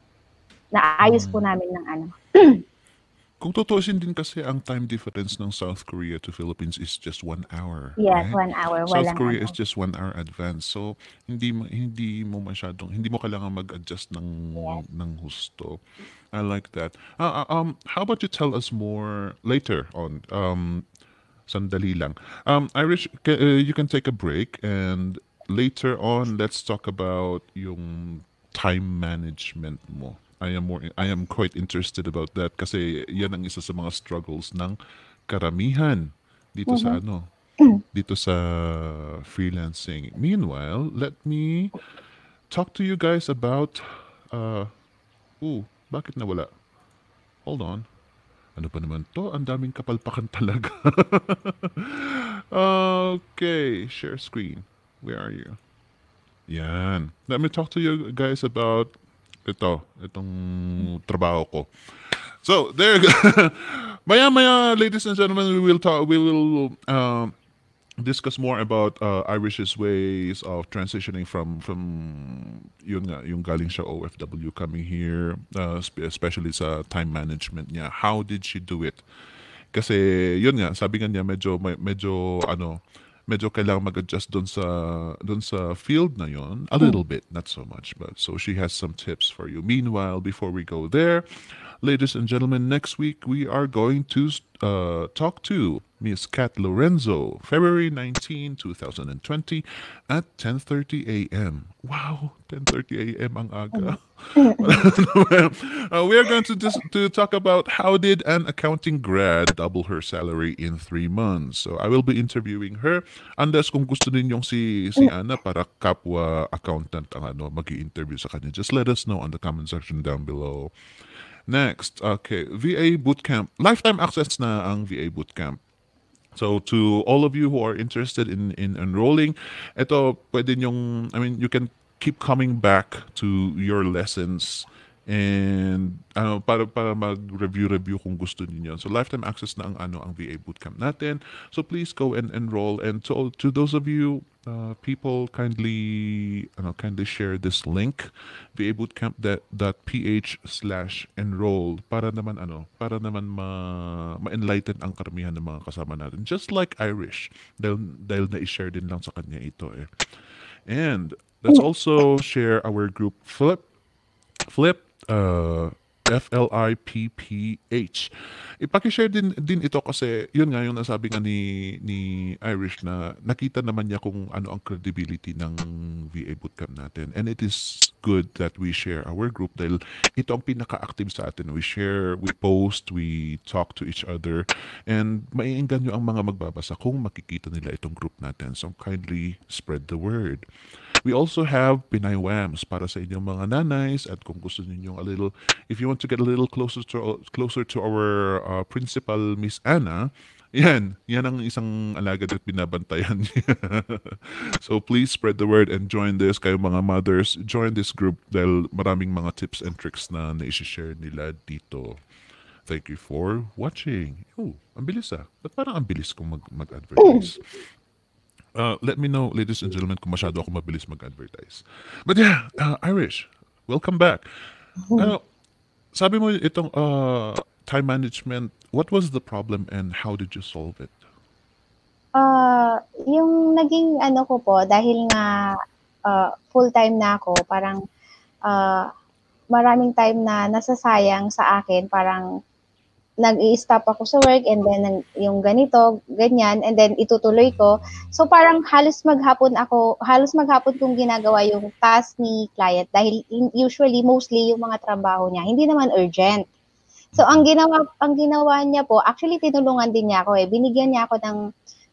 naayos hmm. po namin ng ano. Kung tutuusin din kasi ang time difference ng South Korea to Philippines is just one hour. Yes, right? one hour. South Walang Korea ano. is just one hour advance. So, hindi hindi mo masyadong, hindi mo kailangan mag-adjust ng, yes. ng husto. I like that. Uh, um, how about you tell us more later on? Um, sandali lang. Um, Irish, uh, you can take a break and later on, let's talk about yung time management mo. I am more I am quite interested about that kasi yan ang isa sa mga struggles ng karamihan dito mm-hmm. sa ano dito sa freelancing. Meanwhile, let me talk to you guys about uh ooh, bakit nawala? Hold on. Ano pa naman to? Ang daming kapalpakan talaga. okay, share screen. Where are you? Yan. Let me talk to you guys about ito, itong trabaho ko. So, there maya maya, ladies and gentlemen, we will talk, we will uh, discuss more about uh, Irish's ways of transitioning from from yun nga, yung galing siya OFW coming here, uh, especially sa time management niya. How did she do it? Kasi yun nga, sabi nga niya medyo medyo ano, medyo kailangan mag-adjust doon sa doon sa field na yon a little bit not so much but so she has some tips for you meanwhile before we go there ladies and gentlemen next week we are going to uh, talk to Miss Kat Lorenzo February 19 2020 at 10:30 a.m. wow 10:30 a.m. ang aga uh, we are going to dis- to talk about how did an accounting grad double her salary in three months. So I will be interviewing her. Unless kung gusto ninyong si si Ana para kapwa accountant ang ano magi-interview sa kanya, just let us know on the comment section down below. Next, okay, VA bootcamp. Lifetime access na ang VA bootcamp. So to all of you who are interested in in enrolling, ito pwede nyong I mean you can keep coming back to your lessons and ano para para mag-review-review kung gusto niyo. So lifetime access na ang ano ang VA bootcamp natin. So please go and enroll and to to those of you uh, people kindly ano kindly share this link vabootcamp.ph slash enroll para naman ano para naman ma ma-enlighten ang karamihan ng mga kasama natin just like Irish dahil dahil na-share din lang sa kanya ito eh and Let's also share our group Flip. Flip. Uh, F-L-I-P-P-H. Ipakishare din, din ito kasi yun nga yung nasabi nga ni, ni Irish na nakita naman niya kung ano ang credibility ng VA bootcamp natin. And it is good that we share our group dahil ito ang pinaka-active sa atin. We share, we post, we talk to each other, and maiinggan nyo ang mga magbabasa kung makikita nila itong group natin. So kindly spread the word. We also have Pinay Whams para sa inyong mga nanays at kung gusto niyo a little, if you want to get a little closer to closer to our uh, principal Miss Anna, yan, yan ang isang alagad at binabantayan niya. so please spread the word and join this kayo mga mothers. Join this group dahil maraming mga tips and tricks na na-share nila dito. Thank you for watching. Oh, ang bilis ah. Ba't parang ang bilis kong mag- mag-advertise? Uh, let me know, ladies and gentlemen, kung masyado ako mabilis mag-advertise. But yeah, uh, Irish, welcome back. Uh, sabi mo itong uh, time management, what was the problem and how did you solve it? Uh, yung naging ano ko po, dahil nga uh, full-time na ako, parang uh, maraming time na nasasayang sa akin, parang nag-i-stop ako sa work and then yung ganito, ganyan, and then itutuloy ko. So parang halos maghapon ako, halos maghapon kong ginagawa yung task ni client dahil usually, mostly yung mga trabaho niya, hindi naman urgent. So ang ginawa ang ginawa niya po, actually tinulungan din niya ako eh. Binigyan niya ako ng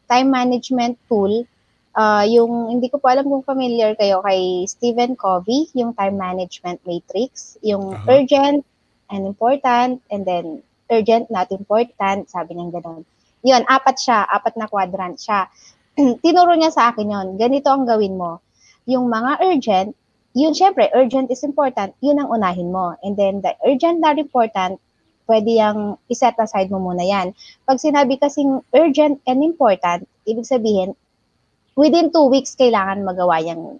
time management tool. Uh, yung hindi ko po alam kung familiar kayo kay Stephen Covey, yung time management matrix, yung uh-huh. urgent and important and then urgent, not important, sabi niya ganoon. Yun, apat siya, apat na quadrant siya. Tinuro niya sa akin yon. Ganito ang gawin mo. Yung mga urgent, yun syempre, urgent is important, yun ang unahin mo. And then the urgent not important, pwede yung iset aside mo muna yan. Pag sinabi kasing urgent and important, ibig sabihin, within two weeks kailangan magawa yung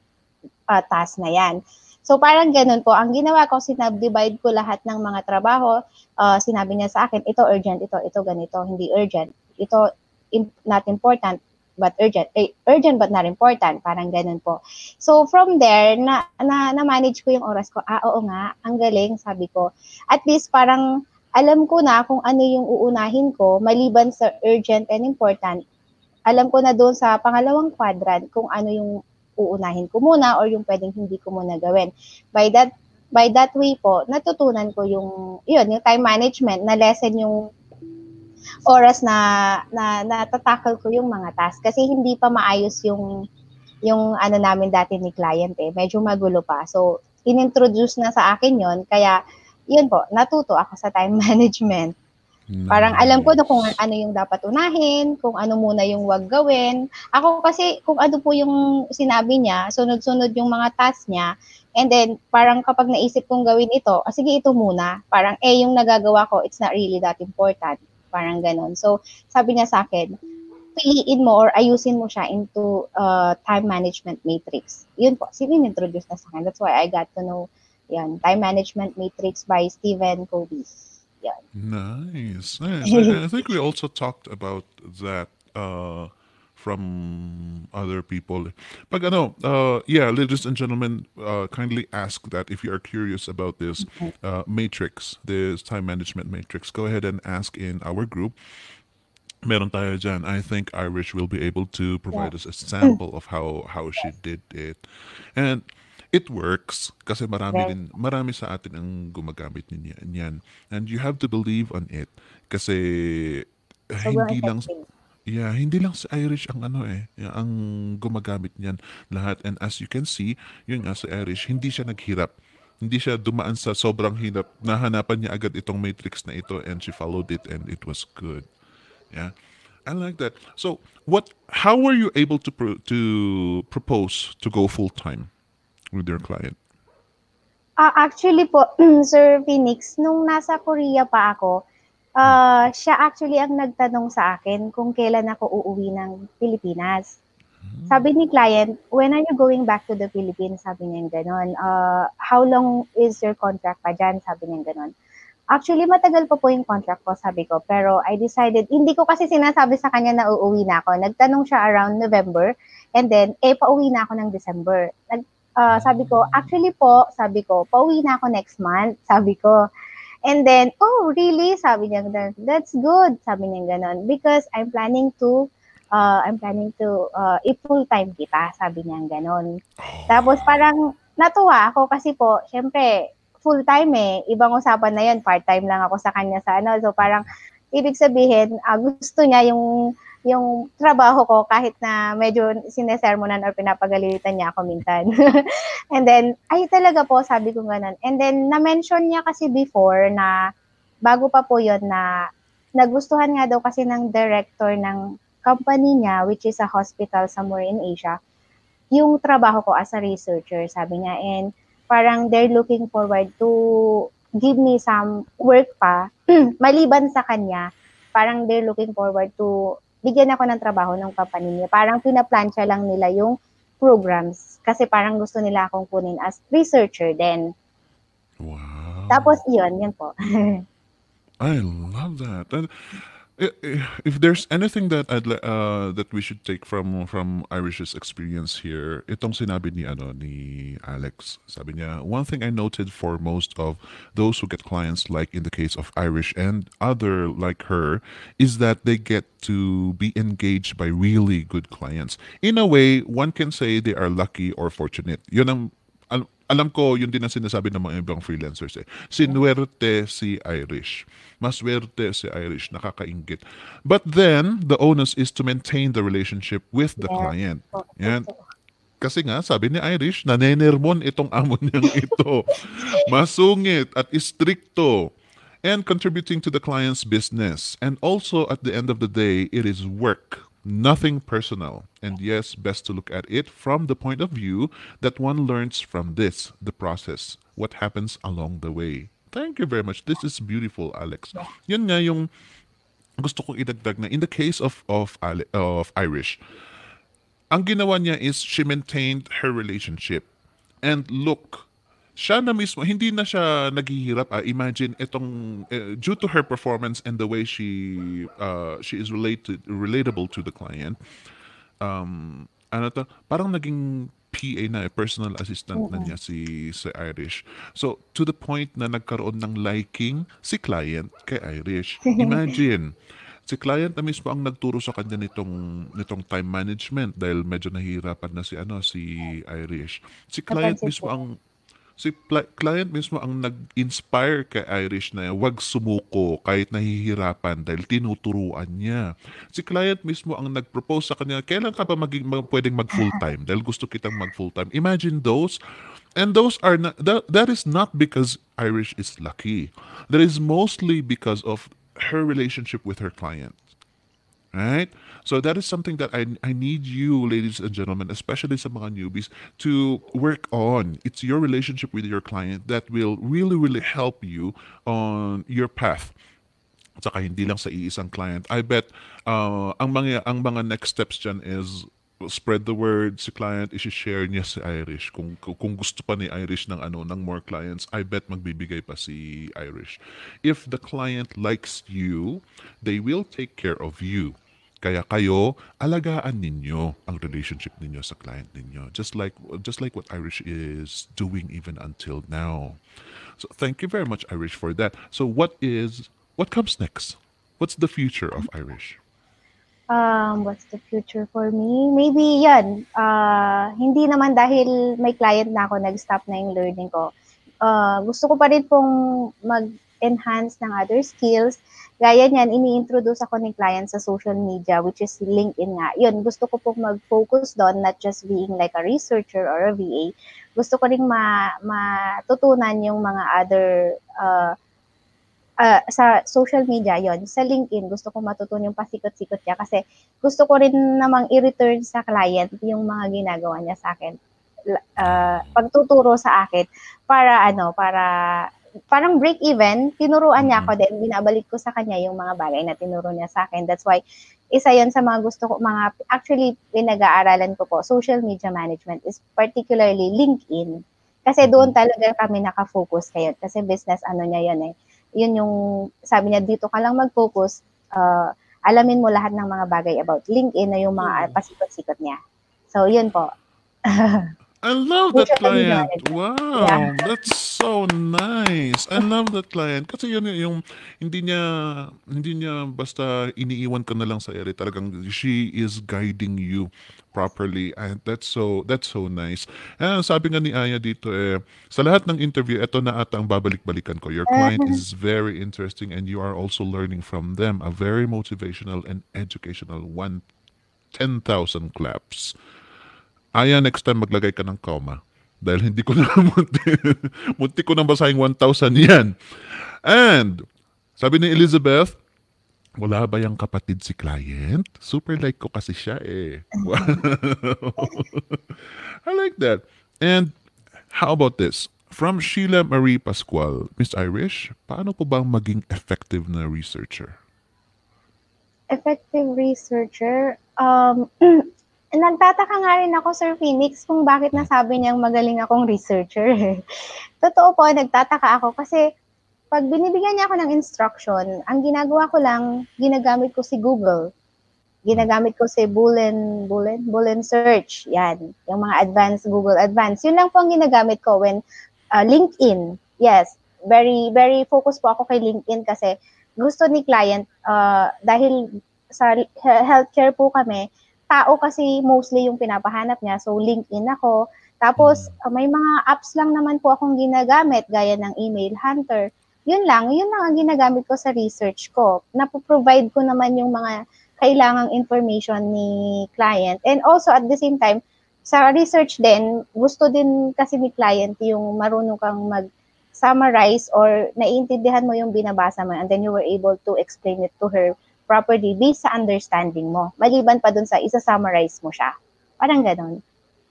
uh, task na yan. So parang ganun po, ang ginawa ko, sinabdivide ko lahat ng mga trabaho, uh, sinabi niya sa akin, ito urgent, ito, ito ganito, hindi urgent, ito in, not important, but urgent, eh, urgent but not important, parang ganun po. So from there, na, na, na-manage ko yung oras ko, ah, oo nga, ang galing, sabi ko. At least parang alam ko na kung ano yung uunahin ko, maliban sa urgent and important, alam ko na doon sa pangalawang quadrant kung ano yung uunahin ko muna or yung pwedeng hindi ko muna gawin. By that by that way po, natutunan ko yung yun, yung time management na lesson yung oras na na natatakal ko yung mga task kasi hindi pa maayos yung yung ano namin dati ni client eh. Medyo magulo pa. So, inintroduce na sa akin yon kaya yun po, natuto ako sa time management. Nice. Parang alam ko na kung ano yung dapat unahin, kung ano muna yung wag gawin. Ako kasi kung ano po yung sinabi niya, sunod-sunod yung mga task niya, and then parang kapag naisip kong gawin ito, ah, sige ito muna. Parang eh yung nagagawa ko, it's not really that important. Parang ganon. So sabi niya sa akin, piliin mo or ayusin mo siya into uh, time management matrix. Yun po, sin-introduce na sa akin. That's why I got to know yan, Time Management Matrix by Stephen Covey. Yan. Nice. nice. I, I think we also talked about that uh, from other people. Pag ano, uh, yeah, ladies and gentlemen, uh, kindly ask that if you are curious about this uh, matrix, this time management matrix, go ahead and ask in our group. Meron tayo dyan. I think Irish will be able to provide yeah. us a sample of how how she did it. And it works kasi marami Right. rin marami sa atin ang gumagamit niya niyan. And you have to believe on it kasi Sobrang hindi lang yeah hindi lang sa Irish ang ano eh ang gumagamit niyan lahat. And as you can see yun nga sa Irish hindi siya naghirap. Hindi siya dumaan sa sobrang hirap. Nahanapan niya agad itong matrix na ito and she followed it and it was good. Yeah? I like that. So what how were you able to pro- to propose to go full time with your client? Ah, actually po, Sir Phoenix, nung nasa Korea pa ako, ah, siya actually ang nagtanong sa akin kung kailan ako uuwi ng Pilipinas. Sabi ni client, when are you going back to the Philippines? Sabi niya ganon. Uh, how long is your contract pa dyan? Sabi niya ganon. Actually, matagal pa po yung contract ko, sabi ko. Pero I decided, hindi ko kasi sinasabi sa kanya na uuwi na ako. Nagtanong siya around November. And then, eh, pauwi na ako ng December. Nag, uh, sabi ko, actually po, sabi ko, pauwi na ako next month, sabi ko. And then, oh, really? Sabi niya, that's good, sabi niya ganon. Because I'm planning to, uh, I'm planning to, uh, i-full-time kita, sabi niya ganon. Tapos parang natuwa ako kasi po, syempre, full-time eh. Ibang usapan na yun, part-time lang ako sa kanya sa ano. So parang, ibig sabihin, uh, gusto niya yung yung trabaho ko kahit na medyo sinesermonan or pinapagalitan niya ako minsan. and then, ay talaga po, sabi ko ganun. And then, na-mention niya kasi before na bago pa po yon na nagustuhan nga daw kasi ng director ng company niya, which is a hospital somewhere in Asia, yung trabaho ko as a researcher, sabi niya. And parang they're looking forward to give me some work pa, maliban sa kanya, parang they're looking forward to bigyan ako ng trabaho ng company niya. Parang pinaplansya lang nila yung programs kasi parang gusto nila akong kunin as researcher din. Wow. Tapos yun, yun po. I love that. And If there's anything that I'd uh, that we should take from from Irish's experience here, itong sinabi ni ano ni Alex. Sabi niya, one thing I noted for most of those who get clients like in the case of Irish and other like her is that they get to be engaged by really good clients. In a way, one can say they are lucky or fortunate. Yun ang al- alam ko, yun din ang sinasabi ng mga ibang freelancers eh. Sinuwerte si Irish. Maswerte si Irish, nakakaingit. But then, the onus is to maintain the relationship with the Yes. client. Po. Yan. Kasi nga, sabi ni Irish, nanenermon itong amo niyang ito. Masungit at istrikto. And contributing to the client's business. And also, at the end of the day, it is work, nothing personal. And yes, best to look at it from the point of view that one learns from this, the process, what happens along the way. Thank you very much. This is beautiful, Alex. Yun nga yung gusto kong idagdag na in the case of of Ale- of Irish, ang ginawa niya is she maintained her relationship. And look, siya na mismo, hindi na siya naghihirap. Ah, imagine, itong, eh, due to her performance and the way she uh, she is related relatable to the client, um, ano to, parang naging PA na, eh, personal assistant na niya si, si Irish. So, to the point na nagkaroon ng liking si client kay Irish. Imagine, si client na mismo ang nagturo sa kanya nitong nitong time management dahil medyo nahihirapan na si ano si Irish. Si client mismo ang si client mismo ang nag-inspire kay Irish na wag sumuko kahit nahihirapan dahil tinuturuan niya. Si client mismo ang nag-propose sa kanya, kailan ka ba maging mag, pwedeng mag full-time dahil gusto kitang mag full-time. Imagine those and those are not, that, that is not because Irish is lucky. That is mostly because of her relationship with her client. Right? So that is something that I, I need you, ladies and gentlemen, especially sa mga newbies, to work on. It's your relationship with your client that will really, really help you on your path. At saka hindi lang sa iisang client. I bet uh, ang mga ang mga next steps dyan is spread the word si client i-share niya si Irish. Kung kung gusto pa ni Irish ng ano ng more clients I bet magbibigay pa si Irish. If the client likes you they will take care of you. Kaya kayo alagaan ninyo ang relationship ninyo sa client ninyo. Just like just like what Irish is doing even until now. So thank you very much Irish for that. So what is what comes next? What's the future of Irish Um, what's the future for me? Maybe yan. Uh, hindi naman dahil may client na ako, nag-stop na yung learning ko. Uh, gusto ko pa rin pong mag-enhance ng other skills. Gaya niyan, ini-introduce ako ng client sa social media, which is LinkedIn nga. Yun, gusto ko pong mag-focus doon, not just being like a researcher or a VA. Gusto ko rin ma matutunan yung mga other uh, uh, sa social media yon sa LinkedIn gusto ko matutunan yung pasikot-sikot niya kasi gusto ko rin namang i-return sa client yung mga ginagawa niya sa akin. Uh, pagtuturo sa akin para ano para parang break even tinuruan niya ako then binabalik ko sa kanya yung mga bagay na tinuro niya sa akin. That's why isa yon sa mga gusto ko mga actually pinag-aaralan ko po social media management is particularly LinkedIn. Kasi doon talaga kami nakafocus kayo kasi business ano niya yon eh yun yung sabi niya dito ka lang mag-focus uh, alamin mo lahat ng mga bagay about LinkedIn na yung mga pasikot-sikot niya. So yun po I love that client. Wow, Yeah. that's so nice. I love that client kasi yun yung hindi niya hindi niya basta iniiwan ka na lang sa ere. Talagang she is guiding you properly and that's so that's so nice. And sabi nga ni Aya dito eh sa lahat ng interview ito na ata ang babalik-balikan ko. Your client is very interesting and you are also learning from them. A very motivational and educational one 10,000 claps. Aya, next time maglagay ka ng comma. Dahil hindi ko na munti, munti ko nang basahin 1,000 yan. And, sabi ni Elizabeth, wala ba yung kapatid si client? Super like ko kasi siya eh. I like that. And, how about this? From Sheila Marie Pascual, Miss Irish, paano po bang maging effective na researcher? effective researcher um nagtataka nga rin ako, Sir Phoenix, kung bakit nasabi niyang magaling akong researcher. Totoo po, nagtataka ako kasi pag binibigyan niya ako ng instruction, ang ginagawa ko lang, ginagamit ko si Google. Ginagamit ko si Boolean, Boolean, Boolean search. Yan. Yung mga advanced, Google advanced. Yun lang po ang ginagamit ko when uh, LinkedIn. Yes. Very, very focus po ako kay LinkedIn kasi gusto ni client, uh, dahil sa healthcare po kami, tao kasi mostly yung pinapahanap niya. So, LinkedIn ako. Tapos, uh, may mga apps lang naman po akong ginagamit, gaya ng email hunter yun lang, yun lang ang ginagamit ko sa research ko. Napo-provide ko naman yung mga kailangang information ni client. And also at the same time, sa research din, gusto din kasi ni client yung marunong kang mag summarize or naiintindihan mo yung binabasa mo and then you were able to explain it to her properly based sa understanding mo. Maliban pa dun sa isa-summarize mo siya. Parang ganun.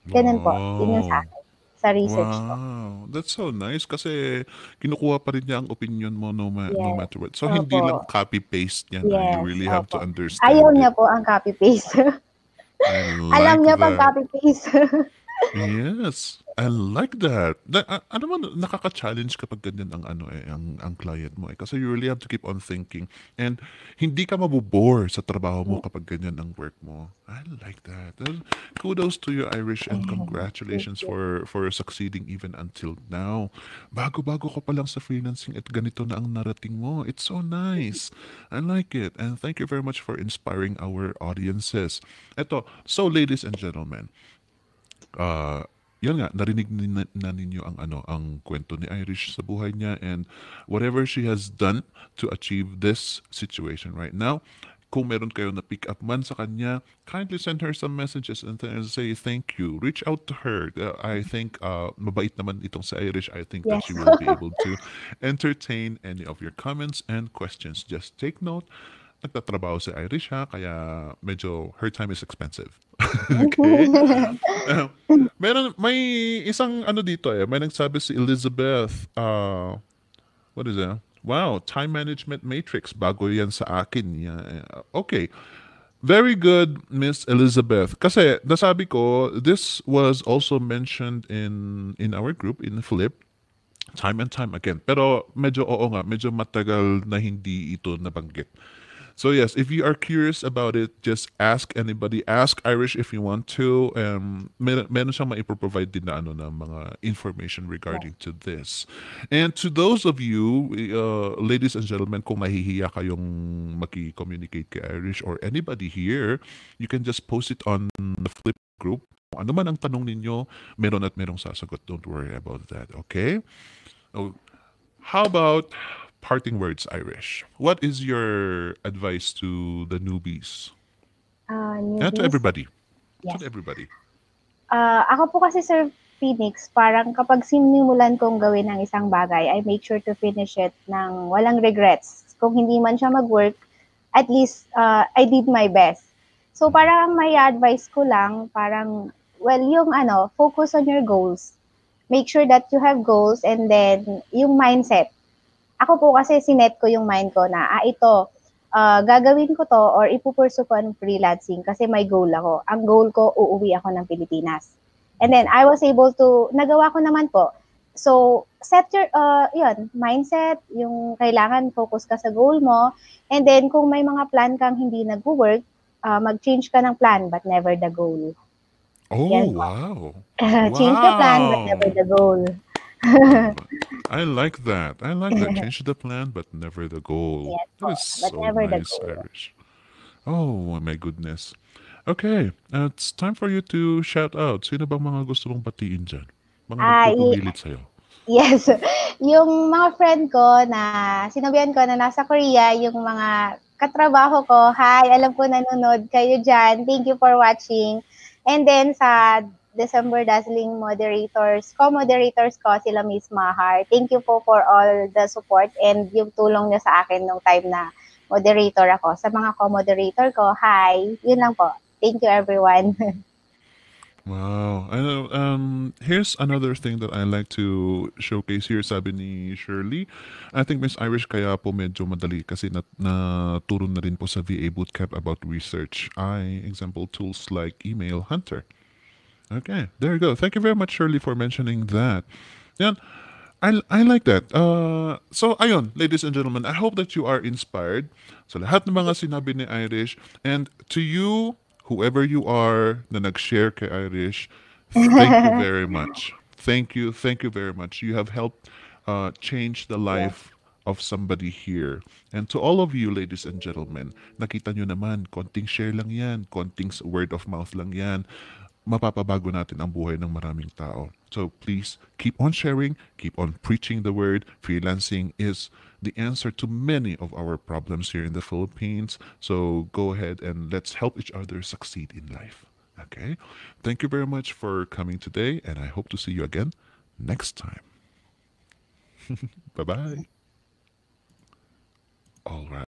Ganun po. Yun yung sa akin sa research ko. Wow, that's so nice kasi kinukuha pa rin niya ang opinion mo no, ma- no Yes. matter what. So hindi Opo. lang copy-paste niya na. You Yes, really have to opo. understand Ayaw it. niya po ang copy-paste. I Alam like niya pag that. copy-paste. Yes, I like that. Na, a- ano man, nakaka-challenge kapag ganyan ang ano eh, ang, ang client mo eh. Kasi you really have to keep on thinking. And hindi ka mabubore sa trabaho mo kapag ganyan ang work mo. I like that. Well, kudos to you, Irish, and congratulations for for succeeding even until now. Bago-bago ko pa lang sa freelancing at ganito na ang narating mo. It's so nice. I like it. And thank you very much for inspiring our audiences. Eto, so ladies and gentlemen, ah yun nga, narinig ni- na, na ninyo ang ano, ang kwento ni Irish sa buhay niya and whatever she has done to achieve this situation right now. Kung meron kayo na pick up man sa kanya, kindly send her some messages and then say thank you. Reach out to her. Uh, I think uh, mabait naman itong sa Irish. I think that Yes. she will be able to entertain any of your comments and questions. Just take note, nagtatrabaho si Irish ha, kaya medyo her time is expensive. okay? Uh, meron, may isang ano dito eh, may nagsabi si Elizabeth, uh, what is it? Wow, time management matrix. Bago yan sa akin. Yeah. Okay. Very good, Miss Elizabeth. Kasi nasabi ko, this was also mentioned in in our group in Flip time and time again. Pero medyo oo nga, medyo matagal na hindi ito nabanggit. So yes, if you are curious about it, just ask anybody. Ask Irish if you want to. Um, mer meron siyang maiproprovide din na ano na mga information regarding to this. And to those of you, uh, ladies and gentlemen, kung nahihiya kayong maki-communicate kay Irish or anybody here, you can just post it on the Flip group. Ano man ang tanong ninyo, meron at merong sasagot. Don't worry about that, okay? Oh, how about parting words, Irish? What is your advice to the newbies Ah, and to newbies? everybody? Yes. To everybody. Ah, ako po kasi Sir Phoenix, parang kapag sinimulan kong gawin ng isang bagay, I make sure to finish it ng walang regrets. Kung hindi man siya mag-work, at least uh, I did my best. So parang may advice ko lang, parang, well, yung ano, focus on your goals. Make sure that you have goals and then yung mindset. Ako po kasi sinet ko yung mind ko na, ah, ito, ah, gagawin ko to or ipupursu ko ang freelancing kasi may goal ako. Ang goal ko, uuwi ako ng Pilipinas. And then, I was able to, nagawa ko naman po. So, set your, uh, yun, mindset, yung kailangan focus ka sa goal mo. And then, kung may mga plan kang hindi nag-work, uh, mag-change ka ng plan but never the goal. Oh, Yes. wow. Change the plan but Wow. never the goal. I like that. I like that. Change the plan, but never the goal. Yes that is but so never the nice, goal. Irish. Oh, my goodness. Okay, uh, it's time for you to shout out. Sino bang mga gusto mong batiin dyan? Mga Ay, nagpupumilit sa'yo. Yes. Yung mga friend ko na sinabihan ko na nasa Korea, yung mga katrabaho ko, hi, alam ko nanonood kayo dyan. Thank you for watching. And then sa December Dazzling moderators, co-moderators ko, sila Miss Mahar. Thank you po for all the support and yung tulong niya sa akin nung time na moderator ako. Sa mga co-moderator ko, hi. Yun lang po. Thank you everyone. Wow. I know, um, here's another thing that I like to showcase here, sabi ni Shirley. I think Miss Irish kaya po medyo madali kasi nat naturo na rin po sa VA Bootcamp about research. I example tools like Email Hunter. Okay, there you go. Thank you very much, Shirley, for mentioning that. Yan. I, I like that. Uh, so, ayun, ladies and gentlemen, I hope that you are inspired sa lahat ng mga sinabi ni Irish. And to you, whoever you are na nag-share kay Irish, thank you very much. Thank you, thank you very much. You have helped uh, change the life of somebody here. And to all of you, ladies and gentlemen, nakita nyo naman, konting share lang yan, konting word of mouth lang yan mapapabago natin ang buhay ng maraming tao. So please keep on sharing, keep on preaching the word. Freelancing is the answer to many of our problems here in the Philippines. So go ahead and let's help each other succeed in life. Okay? Thank you very much for coming today, and I hope to see you again next time. bye bye. All right.